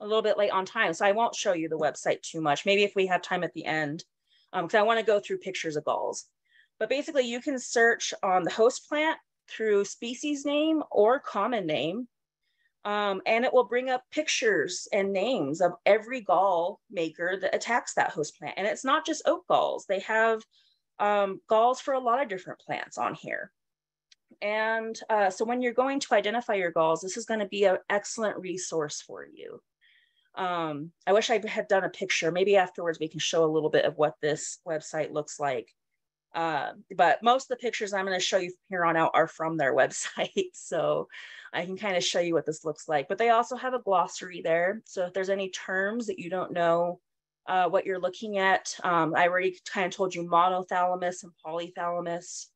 a little bit late on time, so I won't show you the website too much. Maybe if we have time at the end, because um, I want to go through pictures of galls. But basically you can search on the host plant through species name or common name. Um, and it will bring up pictures and names of every gall maker that attacks that host plant. And it's not just oak galls. They have um, galls for a lot of different plants on here. And uh, so when you're going to identify your galls, this is going to be an excellent resource for you. Um, I wish I had done a picture. Maybe afterwards we can show a little bit of what this website looks like. Uh, but most of the pictures I'm going to show you from here on out are from their website. So I can kind of show you what this looks like. But they also have a glossary there. So if there's any terms that you don't know uh, what you're looking at, um, I already kind of told you monothalamous and polythalamous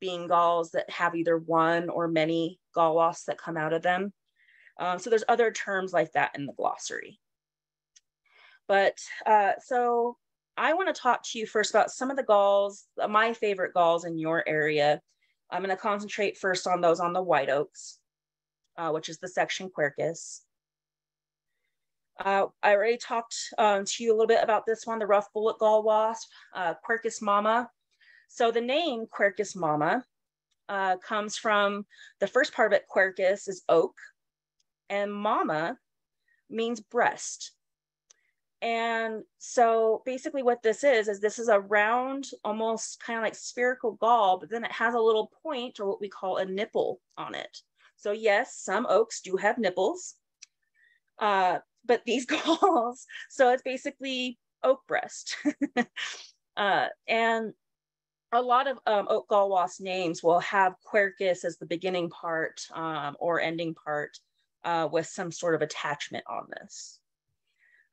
being galls that have either one or many gall wasps that come out of them. Um, so there's other terms like that in the glossary. But uh, so I want to talk to you first about some of the galls, my favorite galls in your area. I'm going to concentrate first on those on the white oaks, uh, which is the section Quercus. Uh, I already talked um, to you a little bit about this one, the rough bullet gall wasp, uh, quercusmamma. So the name quercusmamma uh, comes from the first part of it, Quercus is oak, and mama means breast. And so basically what this is, is this is a round, almost kind of like spherical gall, but then it has a little point or what we call a nipple on it. So yes, some oaks do have nipples, uh, but these galls, so it's basically oak breast. uh, and a lot of um, oak gall names will have quercus as the beginning part um, or ending part uh, with some sort of attachment on this.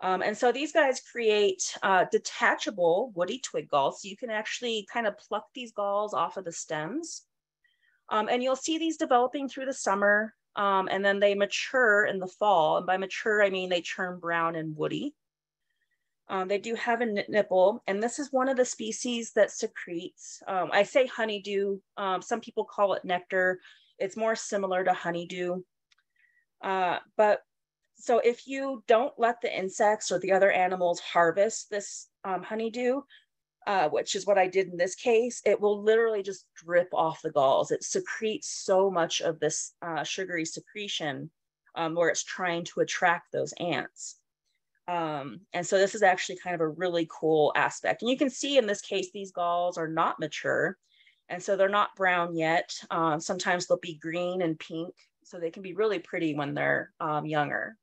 Um, and so these guys create uh, detachable woody twig galls. So you can actually kind of pluck these galls off of the stems. Um, and you'll see these developing through the summer um, and then they mature in the fall. And by mature, I mean they turn brown and woody. Um, they do have a nipple, and this is one of the species that secretes. Um, I say honeydew. Um, some people call it nectar. It's more similar to honeydew. Uh, but so if you don't let the insects or the other animals harvest this um, honeydew, uh, which is what I did in this case, it will literally just drip off the galls. It secretes so much of this uh, sugary secretion um, where it's trying to attract those ants. Um, and so this is actually kind of a really cool aspect. And you can see in this case, these galls are not mature. And so they're not brown yet. Um, sometimes they'll be green and pink. So they can be really pretty when they're um, younger.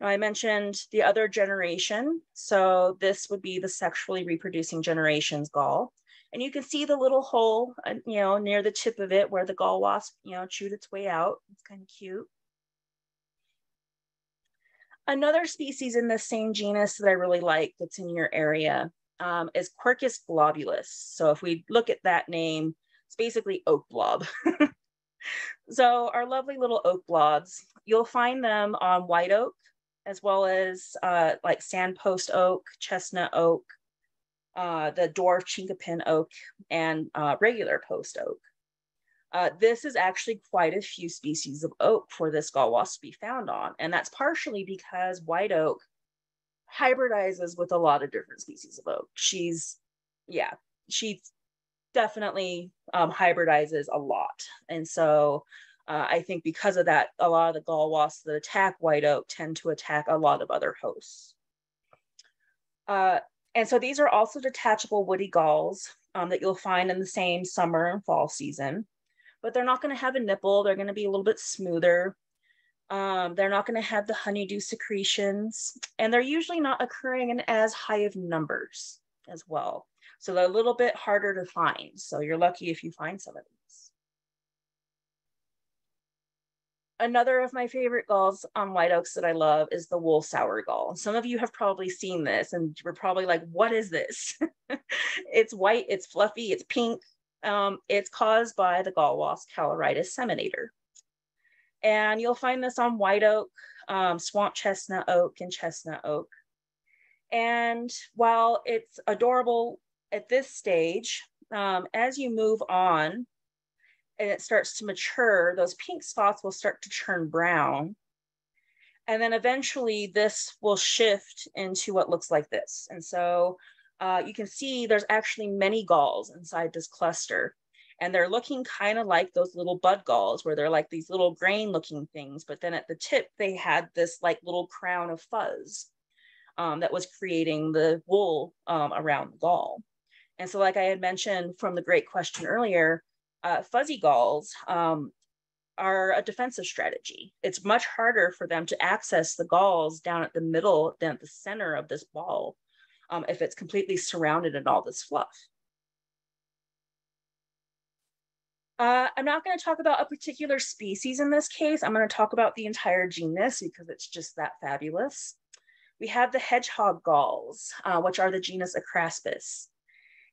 Now I mentioned the other generation. So this would be the sexually reproducing generations gall. And you can see the little hole, uh, you know, near the tip of it where the gall wasp, you know, chewed its way out. It's kind of cute. Another species in the same genus that I really like that's in your area um, is quercusglobulus. So if we look at that name, it's basically oak blob. so our lovely little oak blobs, you'll find them on white oak, as well as uh, like sandpost oak, chestnut oak, uh, the dwarf chinkapin oak, and uh, regular post oak. Uh, this is actually quite a few species of oak for this gall wasp to be found on. And that's partially because white oak hybridizes with a lot of different species of oak. She's, yeah, she definitely um, hybridizes a lot. And so uh, I think because of that, a lot of the gall wasps that attack white oak tend to attack a lot of other hosts. Uh, and so these are also detachable woody galls um, that you'll find in the same summer and fall season, but they're not gonna have a nipple. They're gonna be a little bit smoother. Um, they're not gonna have the honeydew secretions, and they're usually not occurring in as high of numbers as well. So they're a little bit harder to find. So you're lucky if you find some of these. Another of my favorite galls on white oaks that I love is the wool sour gall. Some of you have probably seen this and we're probably like, what is this? it's white, it's fluffy, it's pink. Um, it's caused by the gall wasp Callirhytis seminator. And you'll find this on white oak, um, swamp chestnut oak, and chestnut oak. And while it's adorable at this stage, um, as you move on, and it starts to mature, those pink spots will start to turn brown. And then eventually this will shift into what looks like this. And so uh, you can see there's actually many galls inside this cluster. And they're looking kind of like those little bud galls where they're like these little grain looking things. But then at the tip, they had this like little crown of fuzz um, that was creating the wool um, around the gall. And so like I had mentioned from the great question earlier, uh, fuzzy galls um, are a defensive strategy. It's much harder for them to access the galls down at the middle than at the center of this ball um, if it's completely surrounded in all this fluff. Uh, I'm not going to talk about a particular species in this case. I'm going to talk about the entire genus because it's just that fabulous. We have the hedgehog galls, uh, which are the genus Acraspis.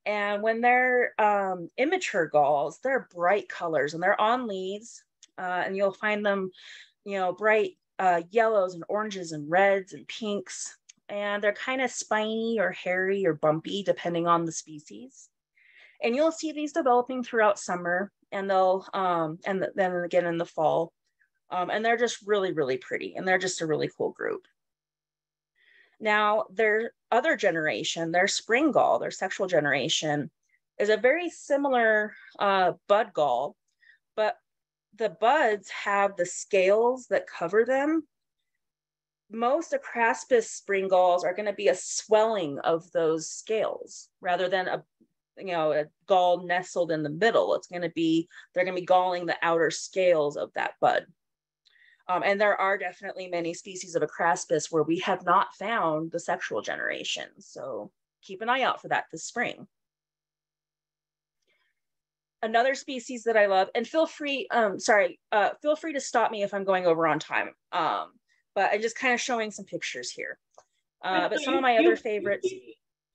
And when they're um, immature galls, they're bright colors and they're on leaves. Uh, and you'll find them, you know, bright uh, yellows and oranges and reds and pinks. And they're kind of spiny or hairy or bumpy, depending on the species. And you'll see these developing throughout summer and they'll, um, and then again in the fall. Um, and they're just really, really pretty. And they're just a really cool group. Now, their other generation, their spring gall, their sexual generation, is a very similar uh, bud gall, but the buds have the scales that cover them. Most Acraspis spring galls are going to be a swelling of those scales rather than a you know a gall nestled in the middle. It's going to be they're going to be galling the outer scales of that bud. Um, and there are definitely many species of Acraspis where we have not found the sexual generation. So keep an eye out for that this spring. Another species that I love, and feel free, um, sorry, uh, feel free to stop me if I'm going over on time. Um, but I'm just kind of showing some pictures here. Uh, but some of my other favorites.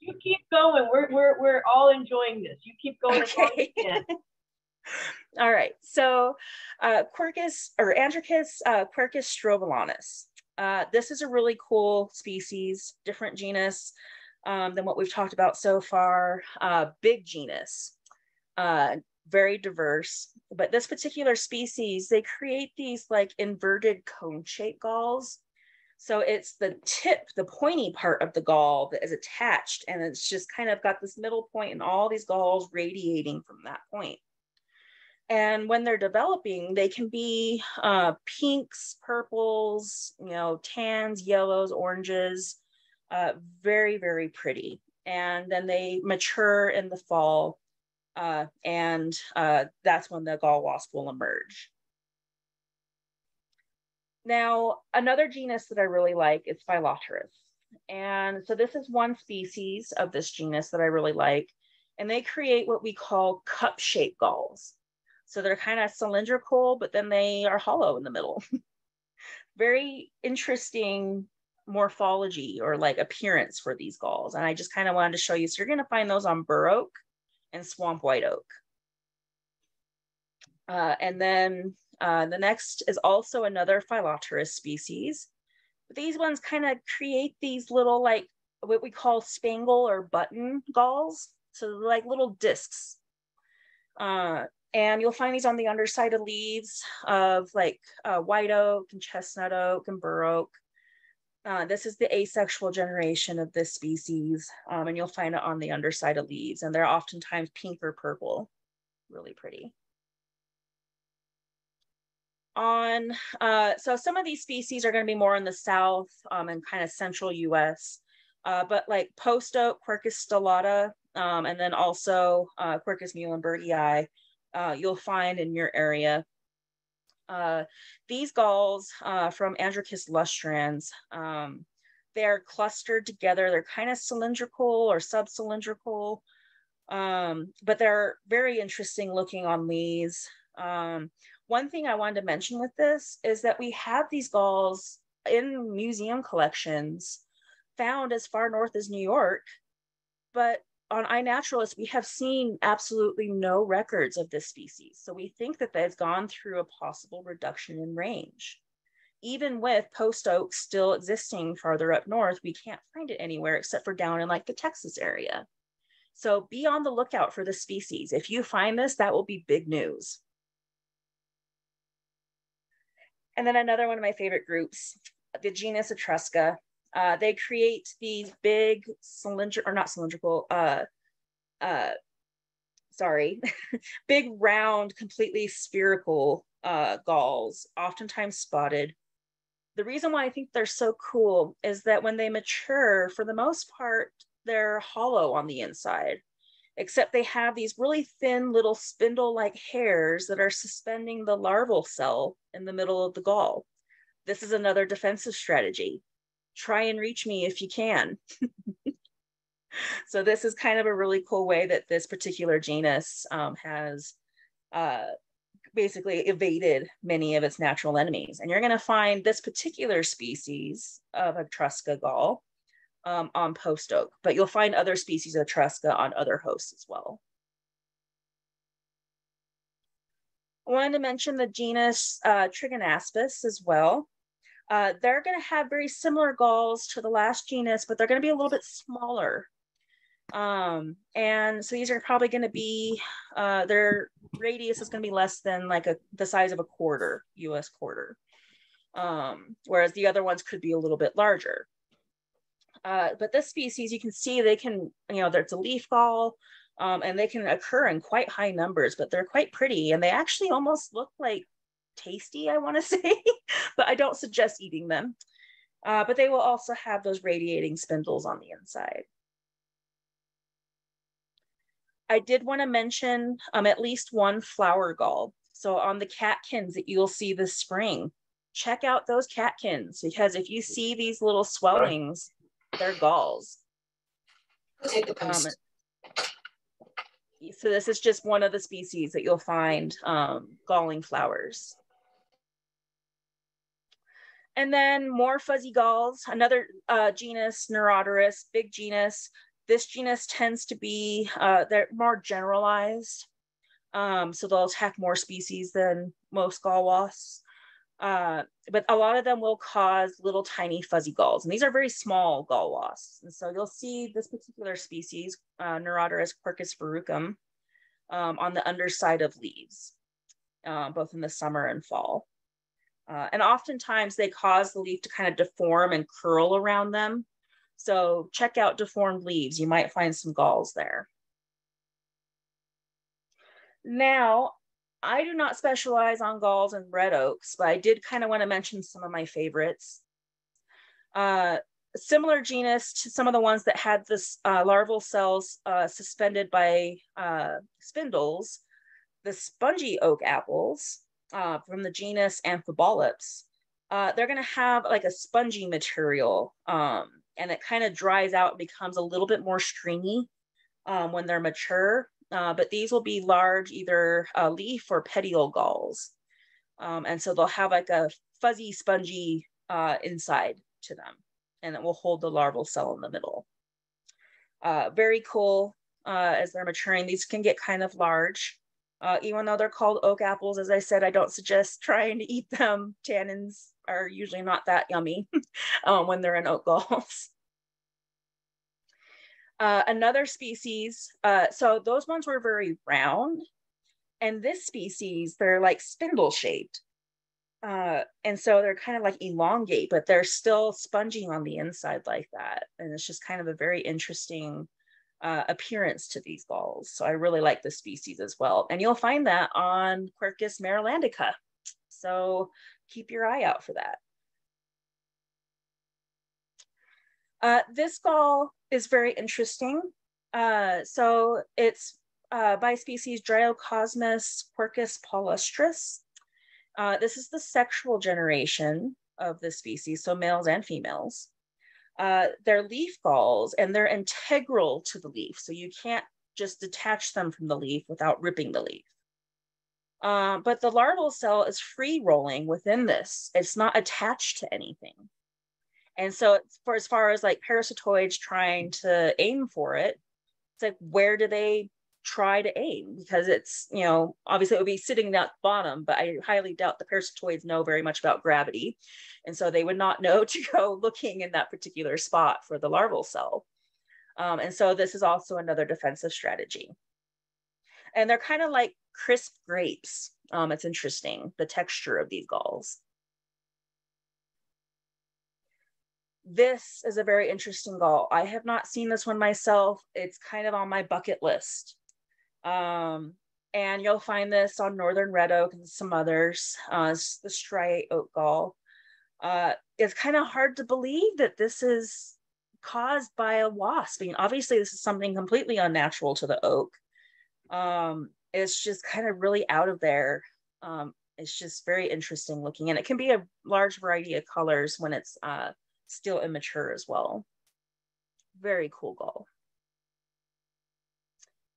You keep, going. We're, we're, we're all enjoying this. You keep going okay. All right, so uh, Quercus or Andricus uh, quercusstrobilanus. Uh, this is a really cool species, different genus um, than what we've talked about so far. Uh, big genus, uh, very diverse. But this particular species, they create these like inverted cone-shaped galls. So it's the tip, the pointy part of the gall that is attached, and it's just kind of got this middle point and all these galls radiating from that point. And when they're developing, they can be uh, pinks, purples, you know, tans, yellows, oranges, uh, very, very pretty. And then they mature in the fall, uh, and uh, that's when the gall wasp will emerge. Now, another genus that I really like is Phylloteras. And so this is one species of this genus that I really like. And they create what we call cup-shaped galls. So they're kind of cylindrical, but then they are hollow in the middle. Very interesting morphology or like appearance for these galls. And I just kind of wanted to show you. So you're going to find those on bur oak and swamp white oak. Uh, and then uh, the next is also another Phylloteras species. But these ones kind of create these little like what we call spangle or button galls. So like little discs. Uh, and you'll find these on the underside of leaves of like uh, white oak and chestnut oak and bur oak. Uh, this is the asexual generation of this species, um, and you'll find it on the underside of leaves, and they're oftentimes pink or purple, really pretty. On, uh, so some of these species are gonna be more in the South um, and kind of central US, uh, but like post oak, Quercus stellata, um, and then also uh, Quercus muhlenbergii, uh, you'll find in your area. Uh, these galls uh, from Andricus lustrans, um, they're clustered together. They're kind of cylindrical or sub-cylindrical, um, but they're very interesting looking on leaves. Um, one thing I wanted to mention with this is that we have these galls in museum collections found as far north as New York, but on iNaturalist, we have seen absolutely no records of this species. So we think that they've gone through a possible reduction in range. Even with post oak still existing farther up north, we can't find it anywhere except for down in like the Texas area. So be on the lookout for the species. If you find this, that will be big news. And then another one of my favorite groups, the genus Atrusca. Uh, they create these big cylindrical, or not cylindrical, uh, uh, sorry, big round, completely spherical uh, galls, oftentimes spotted. The reason why I think they're so cool is that when they mature, for the most part, they're hollow on the inside, except they have these really thin little spindle-like hairs that are suspending the larval cell in the middle of the gall. This is another defensive strategy try and reach me if you can. so this is kind of a really cool way that this particular genus um, has uh, basically evaded many of its natural enemies. And you're going to find this particular species of Atrusca gall um, on post oak, but you'll find other species of Atrusca on other hosts as well. I wanted to mention the genus uh, Trigonaspis as well. Uh, they're going to have very similar galls to the last genus, but they're going to be a little bit smaller. Um, and so these are probably going to be, uh, their radius is going to be less than like a, the size of a quarter, US quarter. Um, whereas the other ones could be a little bit larger. Uh, but this species, you can see they can, you know, there's a leaf gall um, and they can occur in quite high numbers, but they're quite pretty and they actually almost look like tasty, I want to say, but I don't suggest eating them. Uh, but they will also have those radiating spindles on the inside. I did want to mention um, at least one flower gall. So on the catkins that you'll see this spring, check out those catkins because if you see these little swellings, they're galls. Um, so this is just one of the species that you'll find um, galling flowers. And then more fuzzy galls, another uh, genus, Neuroterus, big genus. This genus tends to be, uh, they're more generalized. Um, so they'll attack more species than most gall wasps. Uh, but a lot of them will cause little tiny fuzzy galls. And these are very small gall wasps. And so you'll see this particular species, uh, Neuroterus quercus verrucum, um, on the underside of leaves, uh, both in the summer and fall. Uh, and oftentimes they cause the leaf to kind of deform and curl around them. So check out deformed leaves. You might find some galls there. Now, I do not specialize on galls and red oaks, but I did kind of want to mention some of my favorites. Uh, similar genus to some of the ones that had this uh, larval cells uh, suspended by uh, spindles, the spongy oak apples uh, from the genus Amphibolips, uh, they're going to have like a spongy material um, and it kind of dries out and becomes a little bit more stringy um, when they're mature. Uh, but these will be large, either uh, leaf or petiole galls. Um, and so they'll have like a fuzzy, spongy uh, inside to them, and it will hold the larval cell in the middle. Uh, very cool uh, as they're maturing. These can get kind of large. Uh, even though they're called oak apples, as I said, I don't suggest trying to eat them. Tannins are usually not that yummy um, when they're in oak galls. Uh, another species, uh, so those ones were very round. And this species, they're like spindle shaped. Uh, and so they're kind of like elongate, but they're still spongy on the inside like that. And it's just kind of a very interesting uh, appearance to these galls. So I really like the species as well. And you'll find that on Quercus marilandica. So keep your eye out for that. Uh, this gall is very interesting. Uh, so it's uh, by species Dryocosmus quercuspalustris. Uh, this is the sexual generation of the species, so males and females. Uh, they're leaf galls and they're integral to the leaf. So you can't just detach them from the leaf without ripping the leaf. Uh, but the larval cell is free rolling within this. It's not attached to anything. And so for as far as like parasitoids trying to aim for it, it's like where do they try to aim? Because it's, you know, obviously it would be sitting at the bottom, but I highly doubt the parasitoids know very much about gravity. And so they would not know to go looking in that particular spot for the larval cell. Um, and so this is also another defensive strategy. And they're kind of like crisp grapes. Um, it's interesting, the texture of these galls. this is a very interesting gall. I have not seen this one myself. It's kind of on my bucket list. Um, and you'll find this on Northern Red Oak and some others, uh, the striate oak gall. Uh, it's kind of hard to believe that this is caused by a wasp. I mean, obviously this is something completely unnatural to the oak. Um, it's just kind of really out of there. Um, it's just very interesting looking and it can be a large variety of colors when it's uh, still immature as well. Very cool gall.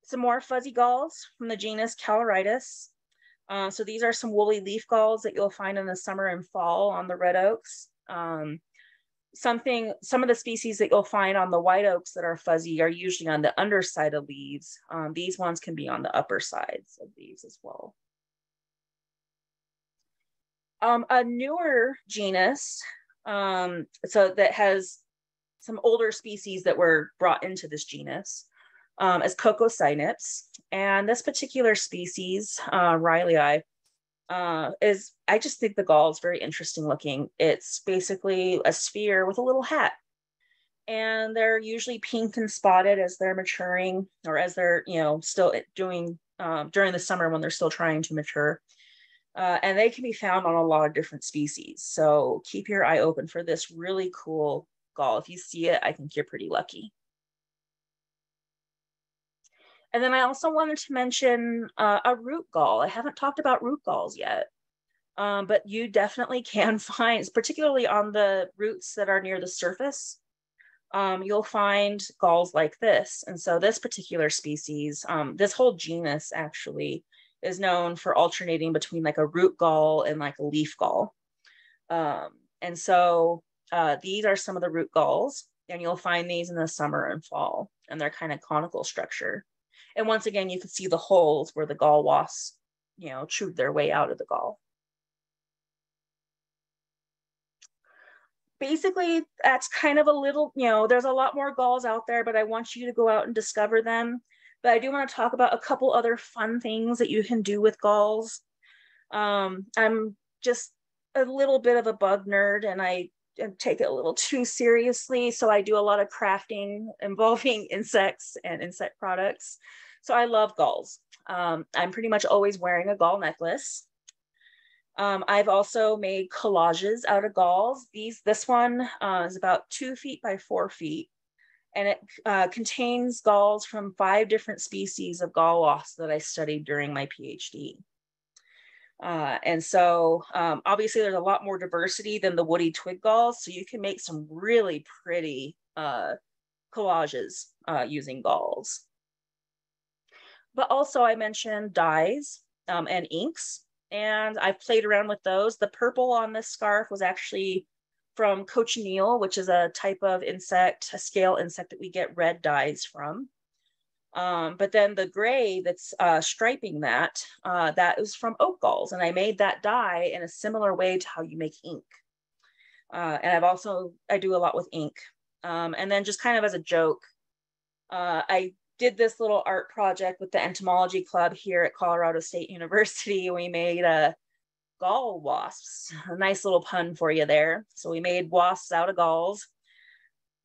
Some more fuzzy galls from the genus Callirhytis. Uh, so these are some woolly leaf galls that you'll find in the summer and fall on the red oaks. Um, something, some of the species that you'll find on the white oaks that are fuzzy are usually on the underside of leaves. Um, these ones can be on the upper sides of leaves as well. Um, a newer genus, um, so that has some older species that were brought into this genus um, as Kokkocynips. And this particular species, uh, Riley uh, is, I just think the gall is very interesting looking. It's basically a sphere with a little hat. And they're usually pink and spotted as they're maturing or as they're, you know, still doing um, during the summer when they're still trying to mature. Uh, and they can be found on a lot of different species. So keep your eye open for this really cool gall. If you see it, I think you're pretty lucky. And then I also wanted to mention uh, a root gall. I haven't talked about root galls yet, um, but you definitely can find, particularly on the roots that are near the surface, um, you'll find galls like this. And so this particular species, um, this whole genus actually is known for alternating between like a root gall and like a leaf gall. Um, and so uh, these are some of the root galls and you'll find these in the summer and fall and they're kind of conical structure. And once again, you can see the holes where the gall wasps, you know, chewed their way out of the gall. Basically, that's kind of a little, you know, there's a lot more galls out there, but I want you to go out and discover them. But I do want to talk about a couple other fun things that you can do with galls. Um, I'm just a little bit of a bug nerd and I take it a little too seriously. So I do a lot of crafting involving insects and insect products. So I love galls. Um, I'm pretty much always wearing a gall necklace. Um, I've also made collages out of galls. These, this one uh, is about two feet by four feet, and it uh, contains galls from five different species of gall wasps that I studied during my PhD. Uh, and so um, obviously there's a lot more diversity than the woody twig galls. So you can make some really pretty uh, collages uh, using galls. But also I mentioned dyes um, and inks and I've played around with those. The purple on this scarf was actually from cochineal, which is a type of insect, a scale insect that we get red dyes from. Um, but then the gray that's uh, striping that, uh, that is from oak galls. And I made that dye in a similar way to how you make ink. Uh, and I've also, I do a lot with ink. Um, and then just kind of as a joke, uh, I did this little art project with the entomology club here at Colorado State University. We made a gall wasps, a nice little pun for you there. So we made wasps out of galls.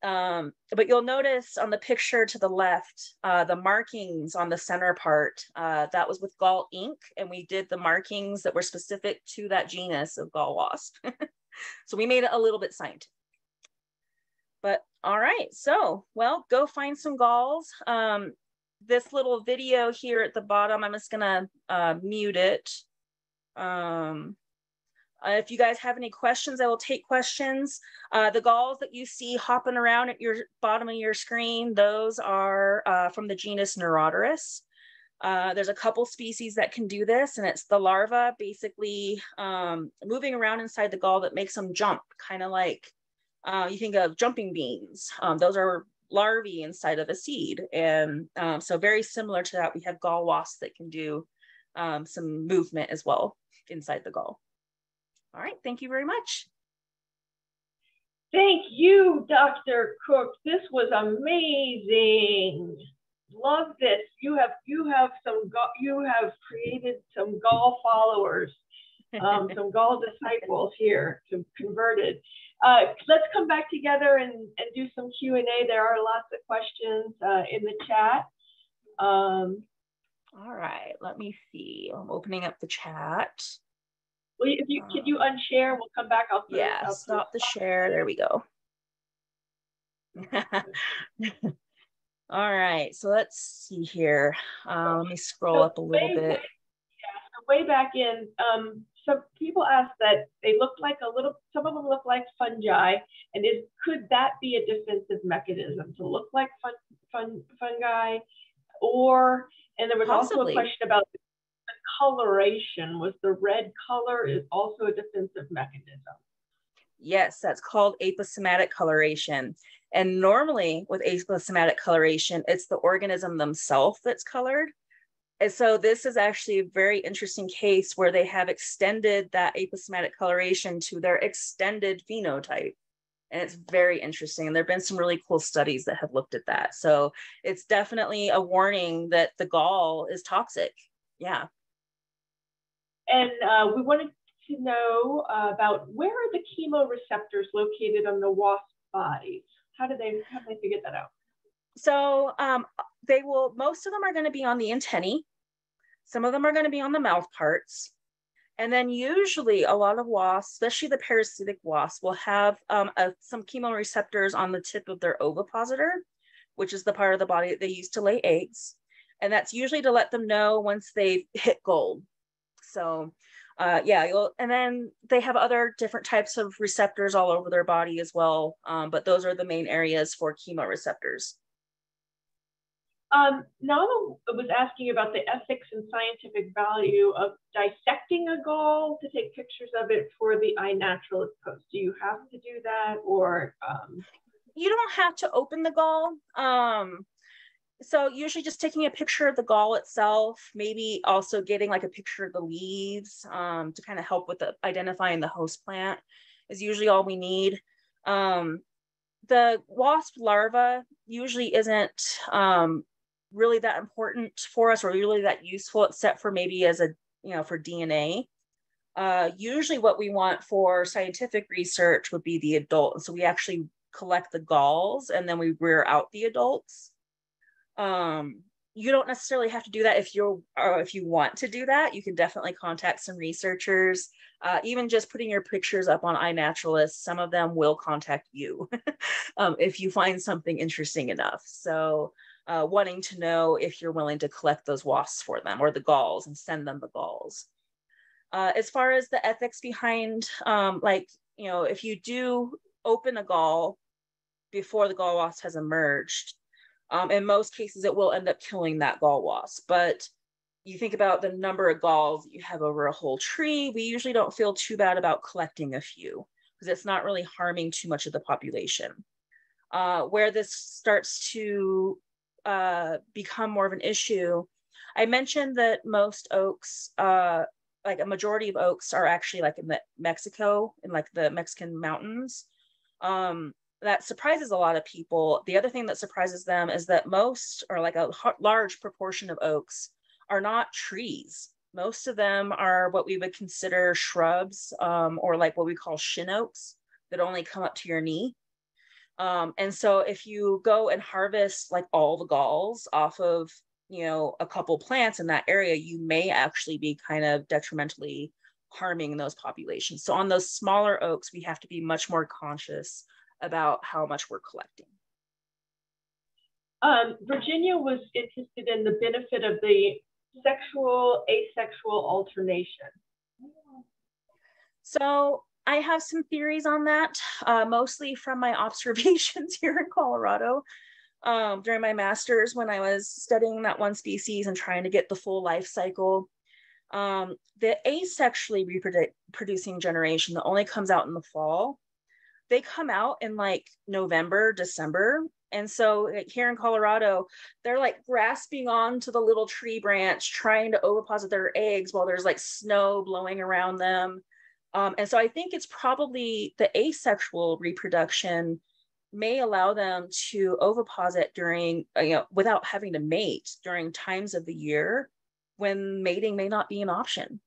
Um, but you'll notice on the picture to the left, uh, the markings on the center part, uh, that was with gall ink. And we did the markings that were specific to that genus of gall wasp. so we made it a little bit scientific. But all right, so, well, go find some galls. Um, this little video here at the bottom, I'm just gonna uh, mute it. Um, uh, if you guys have any questions, I will take questions. Uh, the galls that you see hopping around at your bottom of your screen, those are uh, from the genus Neuroterus. Uh, there's a couple species that can do this, and it's the larva basically um, moving around inside the gall that makes them jump, kind of like uh, you think of jumping beans. Um, those are larvae inside of a seed. And um, so very similar to that, we have gall wasps that can do um, some movement as well inside the gall. All right, thank you very much. Thank you, Dr. Cooke. This was amazing. Love this. You have you have some you have created some gall followers, um, some gall disciples here, some converted. Uh, let's come back together and, and do some Q&A. There are lots of questions uh, in the chat. Um, All right, let me see. I'm opening up the chat. Well, if you can you unshare, we'll come back. I'll yeah, I'll stop the share. There we go. All right, so let's see here. Uh, let me scroll so up a little way, bit. Way, yeah, so way back in, um, some people ask that they look like a little. Some of them look like fungi, and is could that be a defensive mechanism to look like fun, fun fungi, or and there was Possibly. also a question about the coloration. Was the red color is also a defensive mechanism? Yes, that's called aposematic coloration. And normally with aposematic coloration, it's the organism themselves that's colored. And so this is actually a very interesting case where they have extended that aposematic coloration to their extended phenotype. And it's very interesting. And there have been some really cool studies that have looked at that. So it's definitely a warning that the gall is toxic. Yeah. And uh, we wanted to know uh, about where are the chemoreceptors located on the wasp body? How do they how do they figure that out? So um, they will, most of them are going to be on the antennae. Some of them are going to be on the mouth parts. And then usually a lot of wasps, especially the parasitic wasp, will have um, a, some chemoreceptors on the tip of their ovipositor, which is the part of the body that they use to lay eggs. And that's usually to let them know once they've hit gold. So uh, yeah, and then they have other different types of receptors all over their body as well. Um, but those are the main areas for chemoreceptors. Um, Nala was asking about the ethics and scientific value of dissecting a gall to take pictures of it for the iNaturalist post. Do you have to do that or? Um... You don't have to open the gall. Um, so usually just taking a picture of the gall itself, maybe also getting like a picture of the leaves um, to kind of help with the, identifying the host plant is usually all we need. Um, the wasp larva usually isn't um, really that important for us or really that useful, except for maybe as a, you know, for DNA. Uh, usually what we want for scientific research would be the adult. So we actually collect the galls and then we rear out the adults. Um, you don't necessarily have to do that if you're if you want to do that. You can definitely contact some researchers. Uh, even just putting your pictures up on iNaturalist, some of them will contact you um, if you find something interesting enough. So uh, wanting to know if you're willing to collect those wasps for them or the galls and send them the galls. Uh, as far as the ethics behind, um, like, you know, if you do open a gall before the gall wasp has emerged, um, in most cases, it will end up killing that gall wasp. But you think about the number of galls you have over a whole tree, we usually don't feel too bad about collecting a few because it's not really harming too much of the population. Uh, where this starts to uh, become more of an issue, I mentioned that most oaks, uh, like a majority of oaks, are actually like in Mexico, in like the Mexican mountains. Um, that surprises a lot of people. The other thing that surprises them is that most, or like a large proportion of oaks, are not trees. Most of them are what we would consider shrubs um, or like what we call shin oaks that only come up to your knee. Um, and so if you go and harvest like all the galls off of, you know, a couple plants in that area, you may actually be kind of detrimentally harming those populations. So on those smaller oaks, we have to be much more conscious about how much we're collecting. Um, Virginia was interested in the benefit of the sexual asexual alternation. So I have some theories on that, uh, mostly from my observations here in Colorado um, during my master's when I was studying that one species and trying to get the full life cycle. Um, the asexually reproducing generation that only comes out in the fall they come out in like November, December. And so here in Colorado, they're like grasping onto the little tree branch, trying to oviposit their eggs while there's like snow blowing around them. Um, and so I think it's probably the asexual reproduction may allow them to oviposit during, uh, you know, without having to mate during times of the year when mating may not be an option.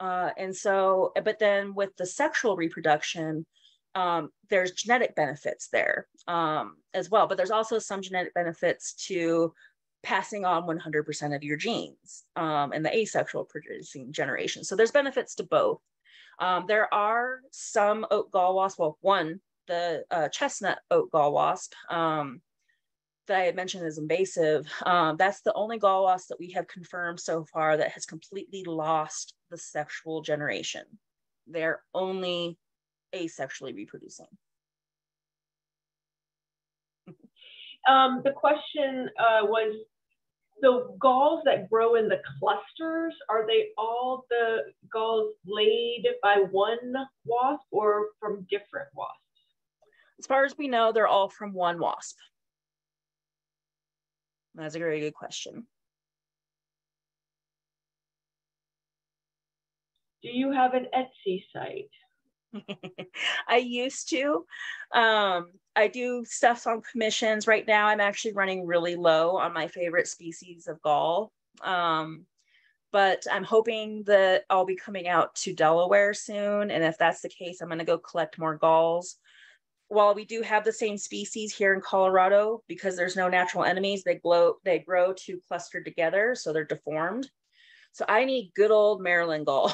Uh, and so, but then with the sexual reproduction, um, there's genetic benefits there um, as well, but there's also some genetic benefits to passing on 100% of your genes um, in the asexual producing generation. So there's benefits to both. Um, there are some oak gall wasp, well, one, the uh, chestnut oak gall wasp um, that I had mentioned is invasive. Um, that's the only gall wasp that we have confirmed so far that has completely lost the sexual generation. They're only asexually reproducing. Um, the question uh, was the galls that grow in the clusters, are they all the galls laid by one wasp or from different wasps? As far as we know, they're all from one wasp. That's a very good question. Do you have an Etsy site? I used to. Um, I do stuff on commissions. Right now, I'm actually running really low on my favorite species of gall. Um, but I'm hoping that I'll be coming out to Delaware soon. And if that's the case, I'm going to go collect more galls. While we do have the same species here in Colorado, because there's no natural enemies, they grow they grow to clustered together, so they're deformed. So I need good old Maryland galls.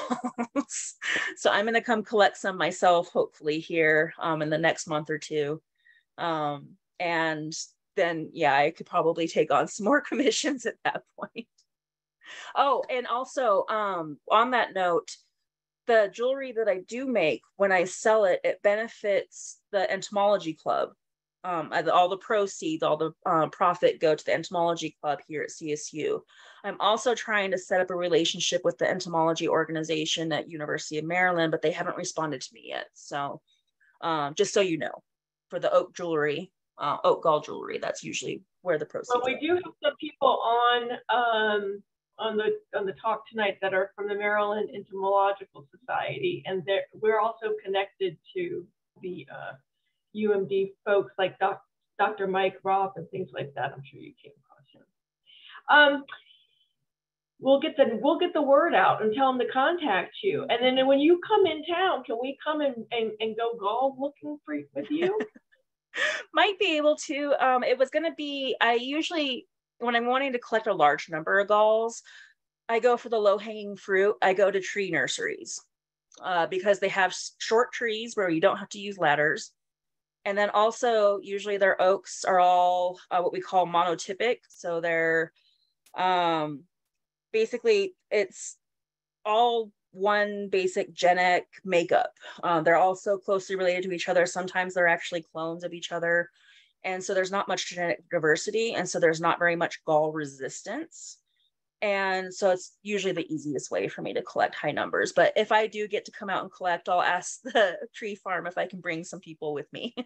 so I'm going to come collect some myself, hopefully here um, in the next month or two. Um, and then, yeah, I could probably take on some more commissions at that point. Oh, and also um, on that note, the jewelry that I do make, when I sell it, it benefits the entomology club um, all the proceeds, all the uh, profit go to the entomology club here at CSU. I'm also trying to set up a relationship with the entomology organization at University of Maryland, but they haven't responded to me yet. So um, just so you know, for the oak jewelry, uh, oak gall jewelry, that's usually where the proceeds. Well, we do have some people on um, on the on the talk tonight that are from the Maryland Entomological Society, and we're also connected to the uh, UMD folks like Dr. Mike Raupp and things like that. I'm sure you came across him. Um, we'll get the we'll get the word out and tell them to contact you. And then when you come in town, can we come and and, and go golf looking for with you? Might be able to. Um, it was going to be. I usually when I'm wanting to collect a large number of galls, I go for the low hanging fruit. I go to tree nurseries uh, because they have short trees where you don't have to use ladders. And then also, usually their oaks are all uh, what we call monotypic. So they're um, basically, it's all one basic genic makeup. Uh, they're all so closely related to each other. Sometimes they're actually clones of each other. And so there's not much genetic diversity. And so there's not very much gall resistance. And so it's usually the easiest way for me to collect high numbers. But if I do get to come out and collect, I'll ask the tree farm if I can bring some people with me.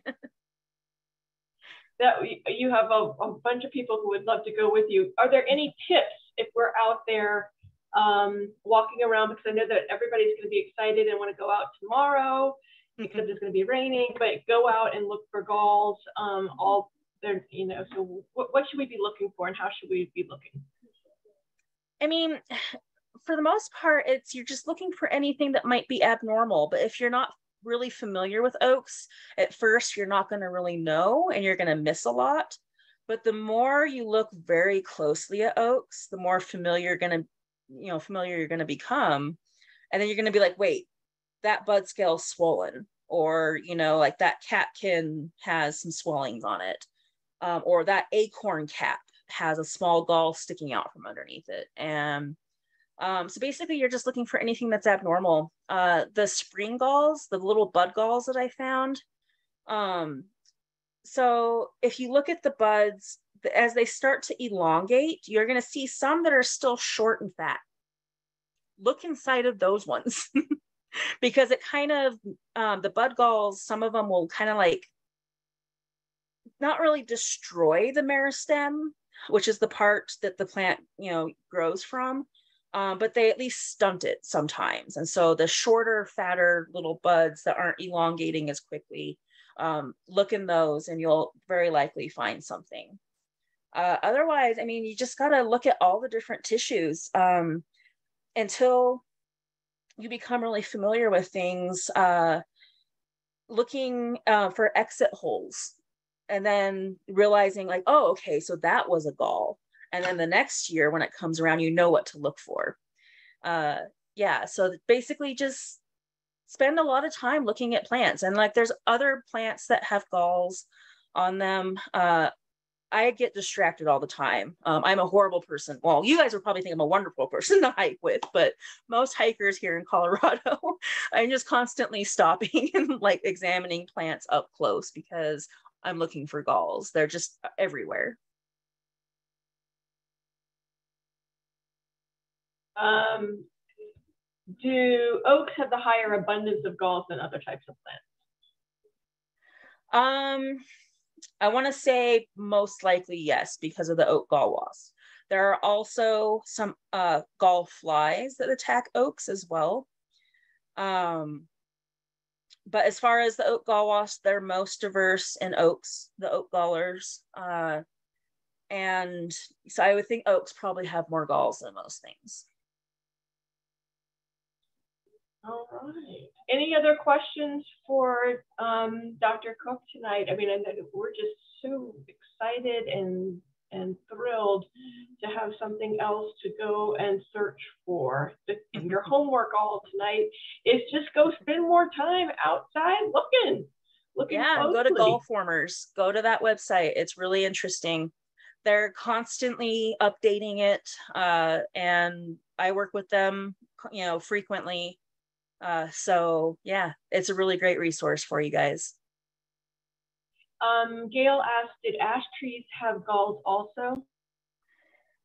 that you have a, a, bunch of people who would love to go with you. Are there any tips if we're out there um, walking around? Because I know that everybody's going to be excited and want to go out tomorrow because mm-hmm. it's going to be raining, but go out and look for galls. Um, all there, you know. So what, what should we be looking for, and how should we be looking? I mean, for the most part, it's you're just looking for anything that might be abnormal. But if you're not really familiar with oaks, at first you're not going to really know and you're going to miss a lot. But the more you look very closely at oaks, the more familiar you're going to, you know, familiar you're going to become. And then you're going to be like, wait, that bud scale's swollen, or, you know, like that catkin has some swellings on it, um, or that acorn cap has a small gall sticking out from underneath it. And um, so basically, you're just looking for anything that's abnormal. Uh, the spring galls, the little bud galls that I found. Um, so if you look at the buds, as they start to elongate, you're going to see some that are still short and fat. Look inside of those ones because it kind of, um, the bud galls, some of them will kind of like not really destroy the meristem, which is the part that the plant, you know, grows from. Um, but they at least stunt it sometimes. And so the shorter, fatter little buds that aren't elongating as quickly, um, look in those and you'll very likely find something. Uh, otherwise, I mean, you just got to look at all the different tissues um, until you become really familiar with things. Uh, looking uh, for exit holes and then realizing like oh okay so that was a gall and then the next year when it comes around you know what to look for uh yeah so basically just spend a lot of time looking at plants and like there's other plants that have galls on them uh I get distracted all the time. Um, I'm a horrible person. Well, you guys would probably think I'm a wonderful person to hike with, but most hikers here in Colorado, I'm just constantly stopping and like examining plants up close because I'm looking for galls. They're just everywhere. Um, do oaks have the higher abundance of galls than other types of plants? Um, I want to say most likely yes, because of the oak gall wasp. There are also some uh, gall flies that attack oaks as well. Um, but as far as the oak gall wasp, they're most diverse in oaks, the oak gallers. Uh, and so I would think oaks probably have more galls than most things. All right. Any other questions for um, Dr. Cooke tonight? I mean, we're just so excited and and thrilled to have something else to go and search for. your homework all tonight is just go spend more time outside looking. Looking yeah, closely. go to Gallformers. Go to that website. It's really interesting. They're constantly updating it, uh, and I work with them, you know, frequently. Uh, so yeah, it's a really great resource for you guys. Um, Gail asked, did ash trees have galls also?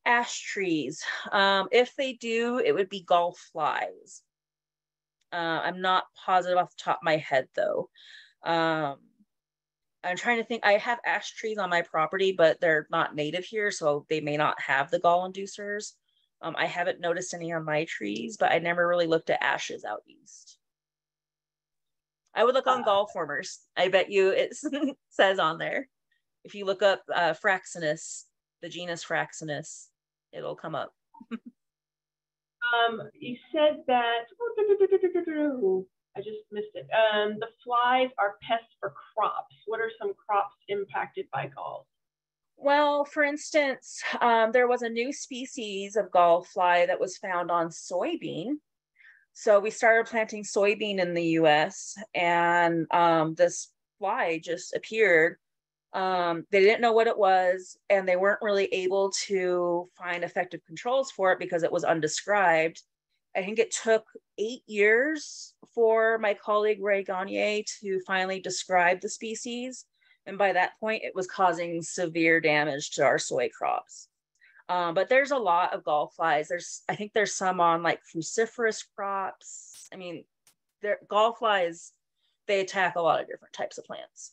Ash trees. Um, if they do, it would be gall flies. Uh, I'm not positive off the top of my head though. Um, I'm trying to think. I have ash trees on my property, but they're not native here, so they may not have the gall inducers. Um, I haven't noticed any on my trees, but I never really looked at ashes out east. I would look on uh, Gallformers. I bet you it says on there. If you look up uh, Fraxinus, the genus Fraxinus, it'll come up. um, you said that. I just missed it. Um, the flies are pests for crops. What are some crops impacted by galls? Well, for instance, um, there was a new species of gall fly that was found on soybean so we started planting soybean in the US, and um, this fly just appeared. Um, they didn't know what it was, and they weren't really able to find effective controls for it because it was undescribed. I think it took eight years for my colleague Ray Gagne to finally describe the species. And by that point, it was causing severe damage to our soy crops. Um, but there's a lot of gall flies. There's, I think there's some on like cruciferous crops. I mean, they're gall flies, they attack a lot of different types of plants.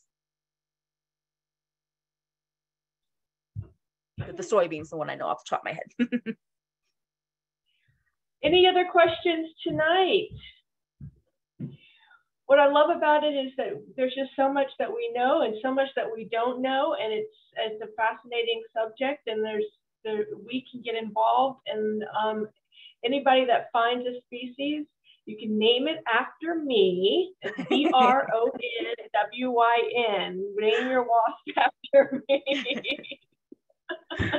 But the soybeans, the one I know off the top of my head. Any other questions tonight? What I love about it is that there's just so much that we know and so much that we don't know, and it's it's a fascinating subject, and there's the, we can get involved and um, anybody that finds a species, you can name it after me. It's B R O N W Y N. Name your wasp after me.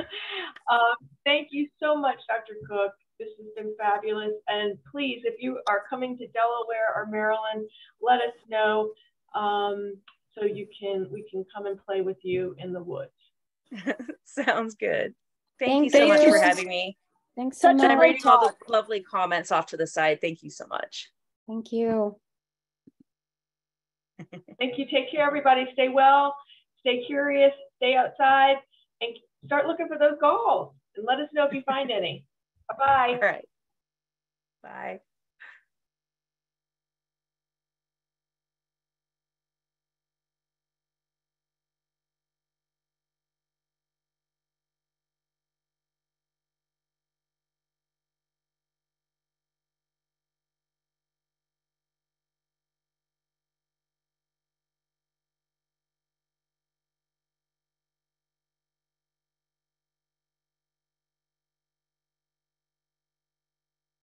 um, thank you so much, Dr. Cooke. This has been fabulous. And please, if you are coming to Delaware or Maryland, let us know um, so you can we can come and play with you in the woods. Sounds good. Thank, you so much for having me. Thanks so much. I'm reading all the lovely comments off to the side. Thank you so much. Thank you. Thank you. Take care, everybody. Stay well, stay curious, stay outside, and start looking for those galls. And let us know if you find any. Bye-bye. All right. Bye.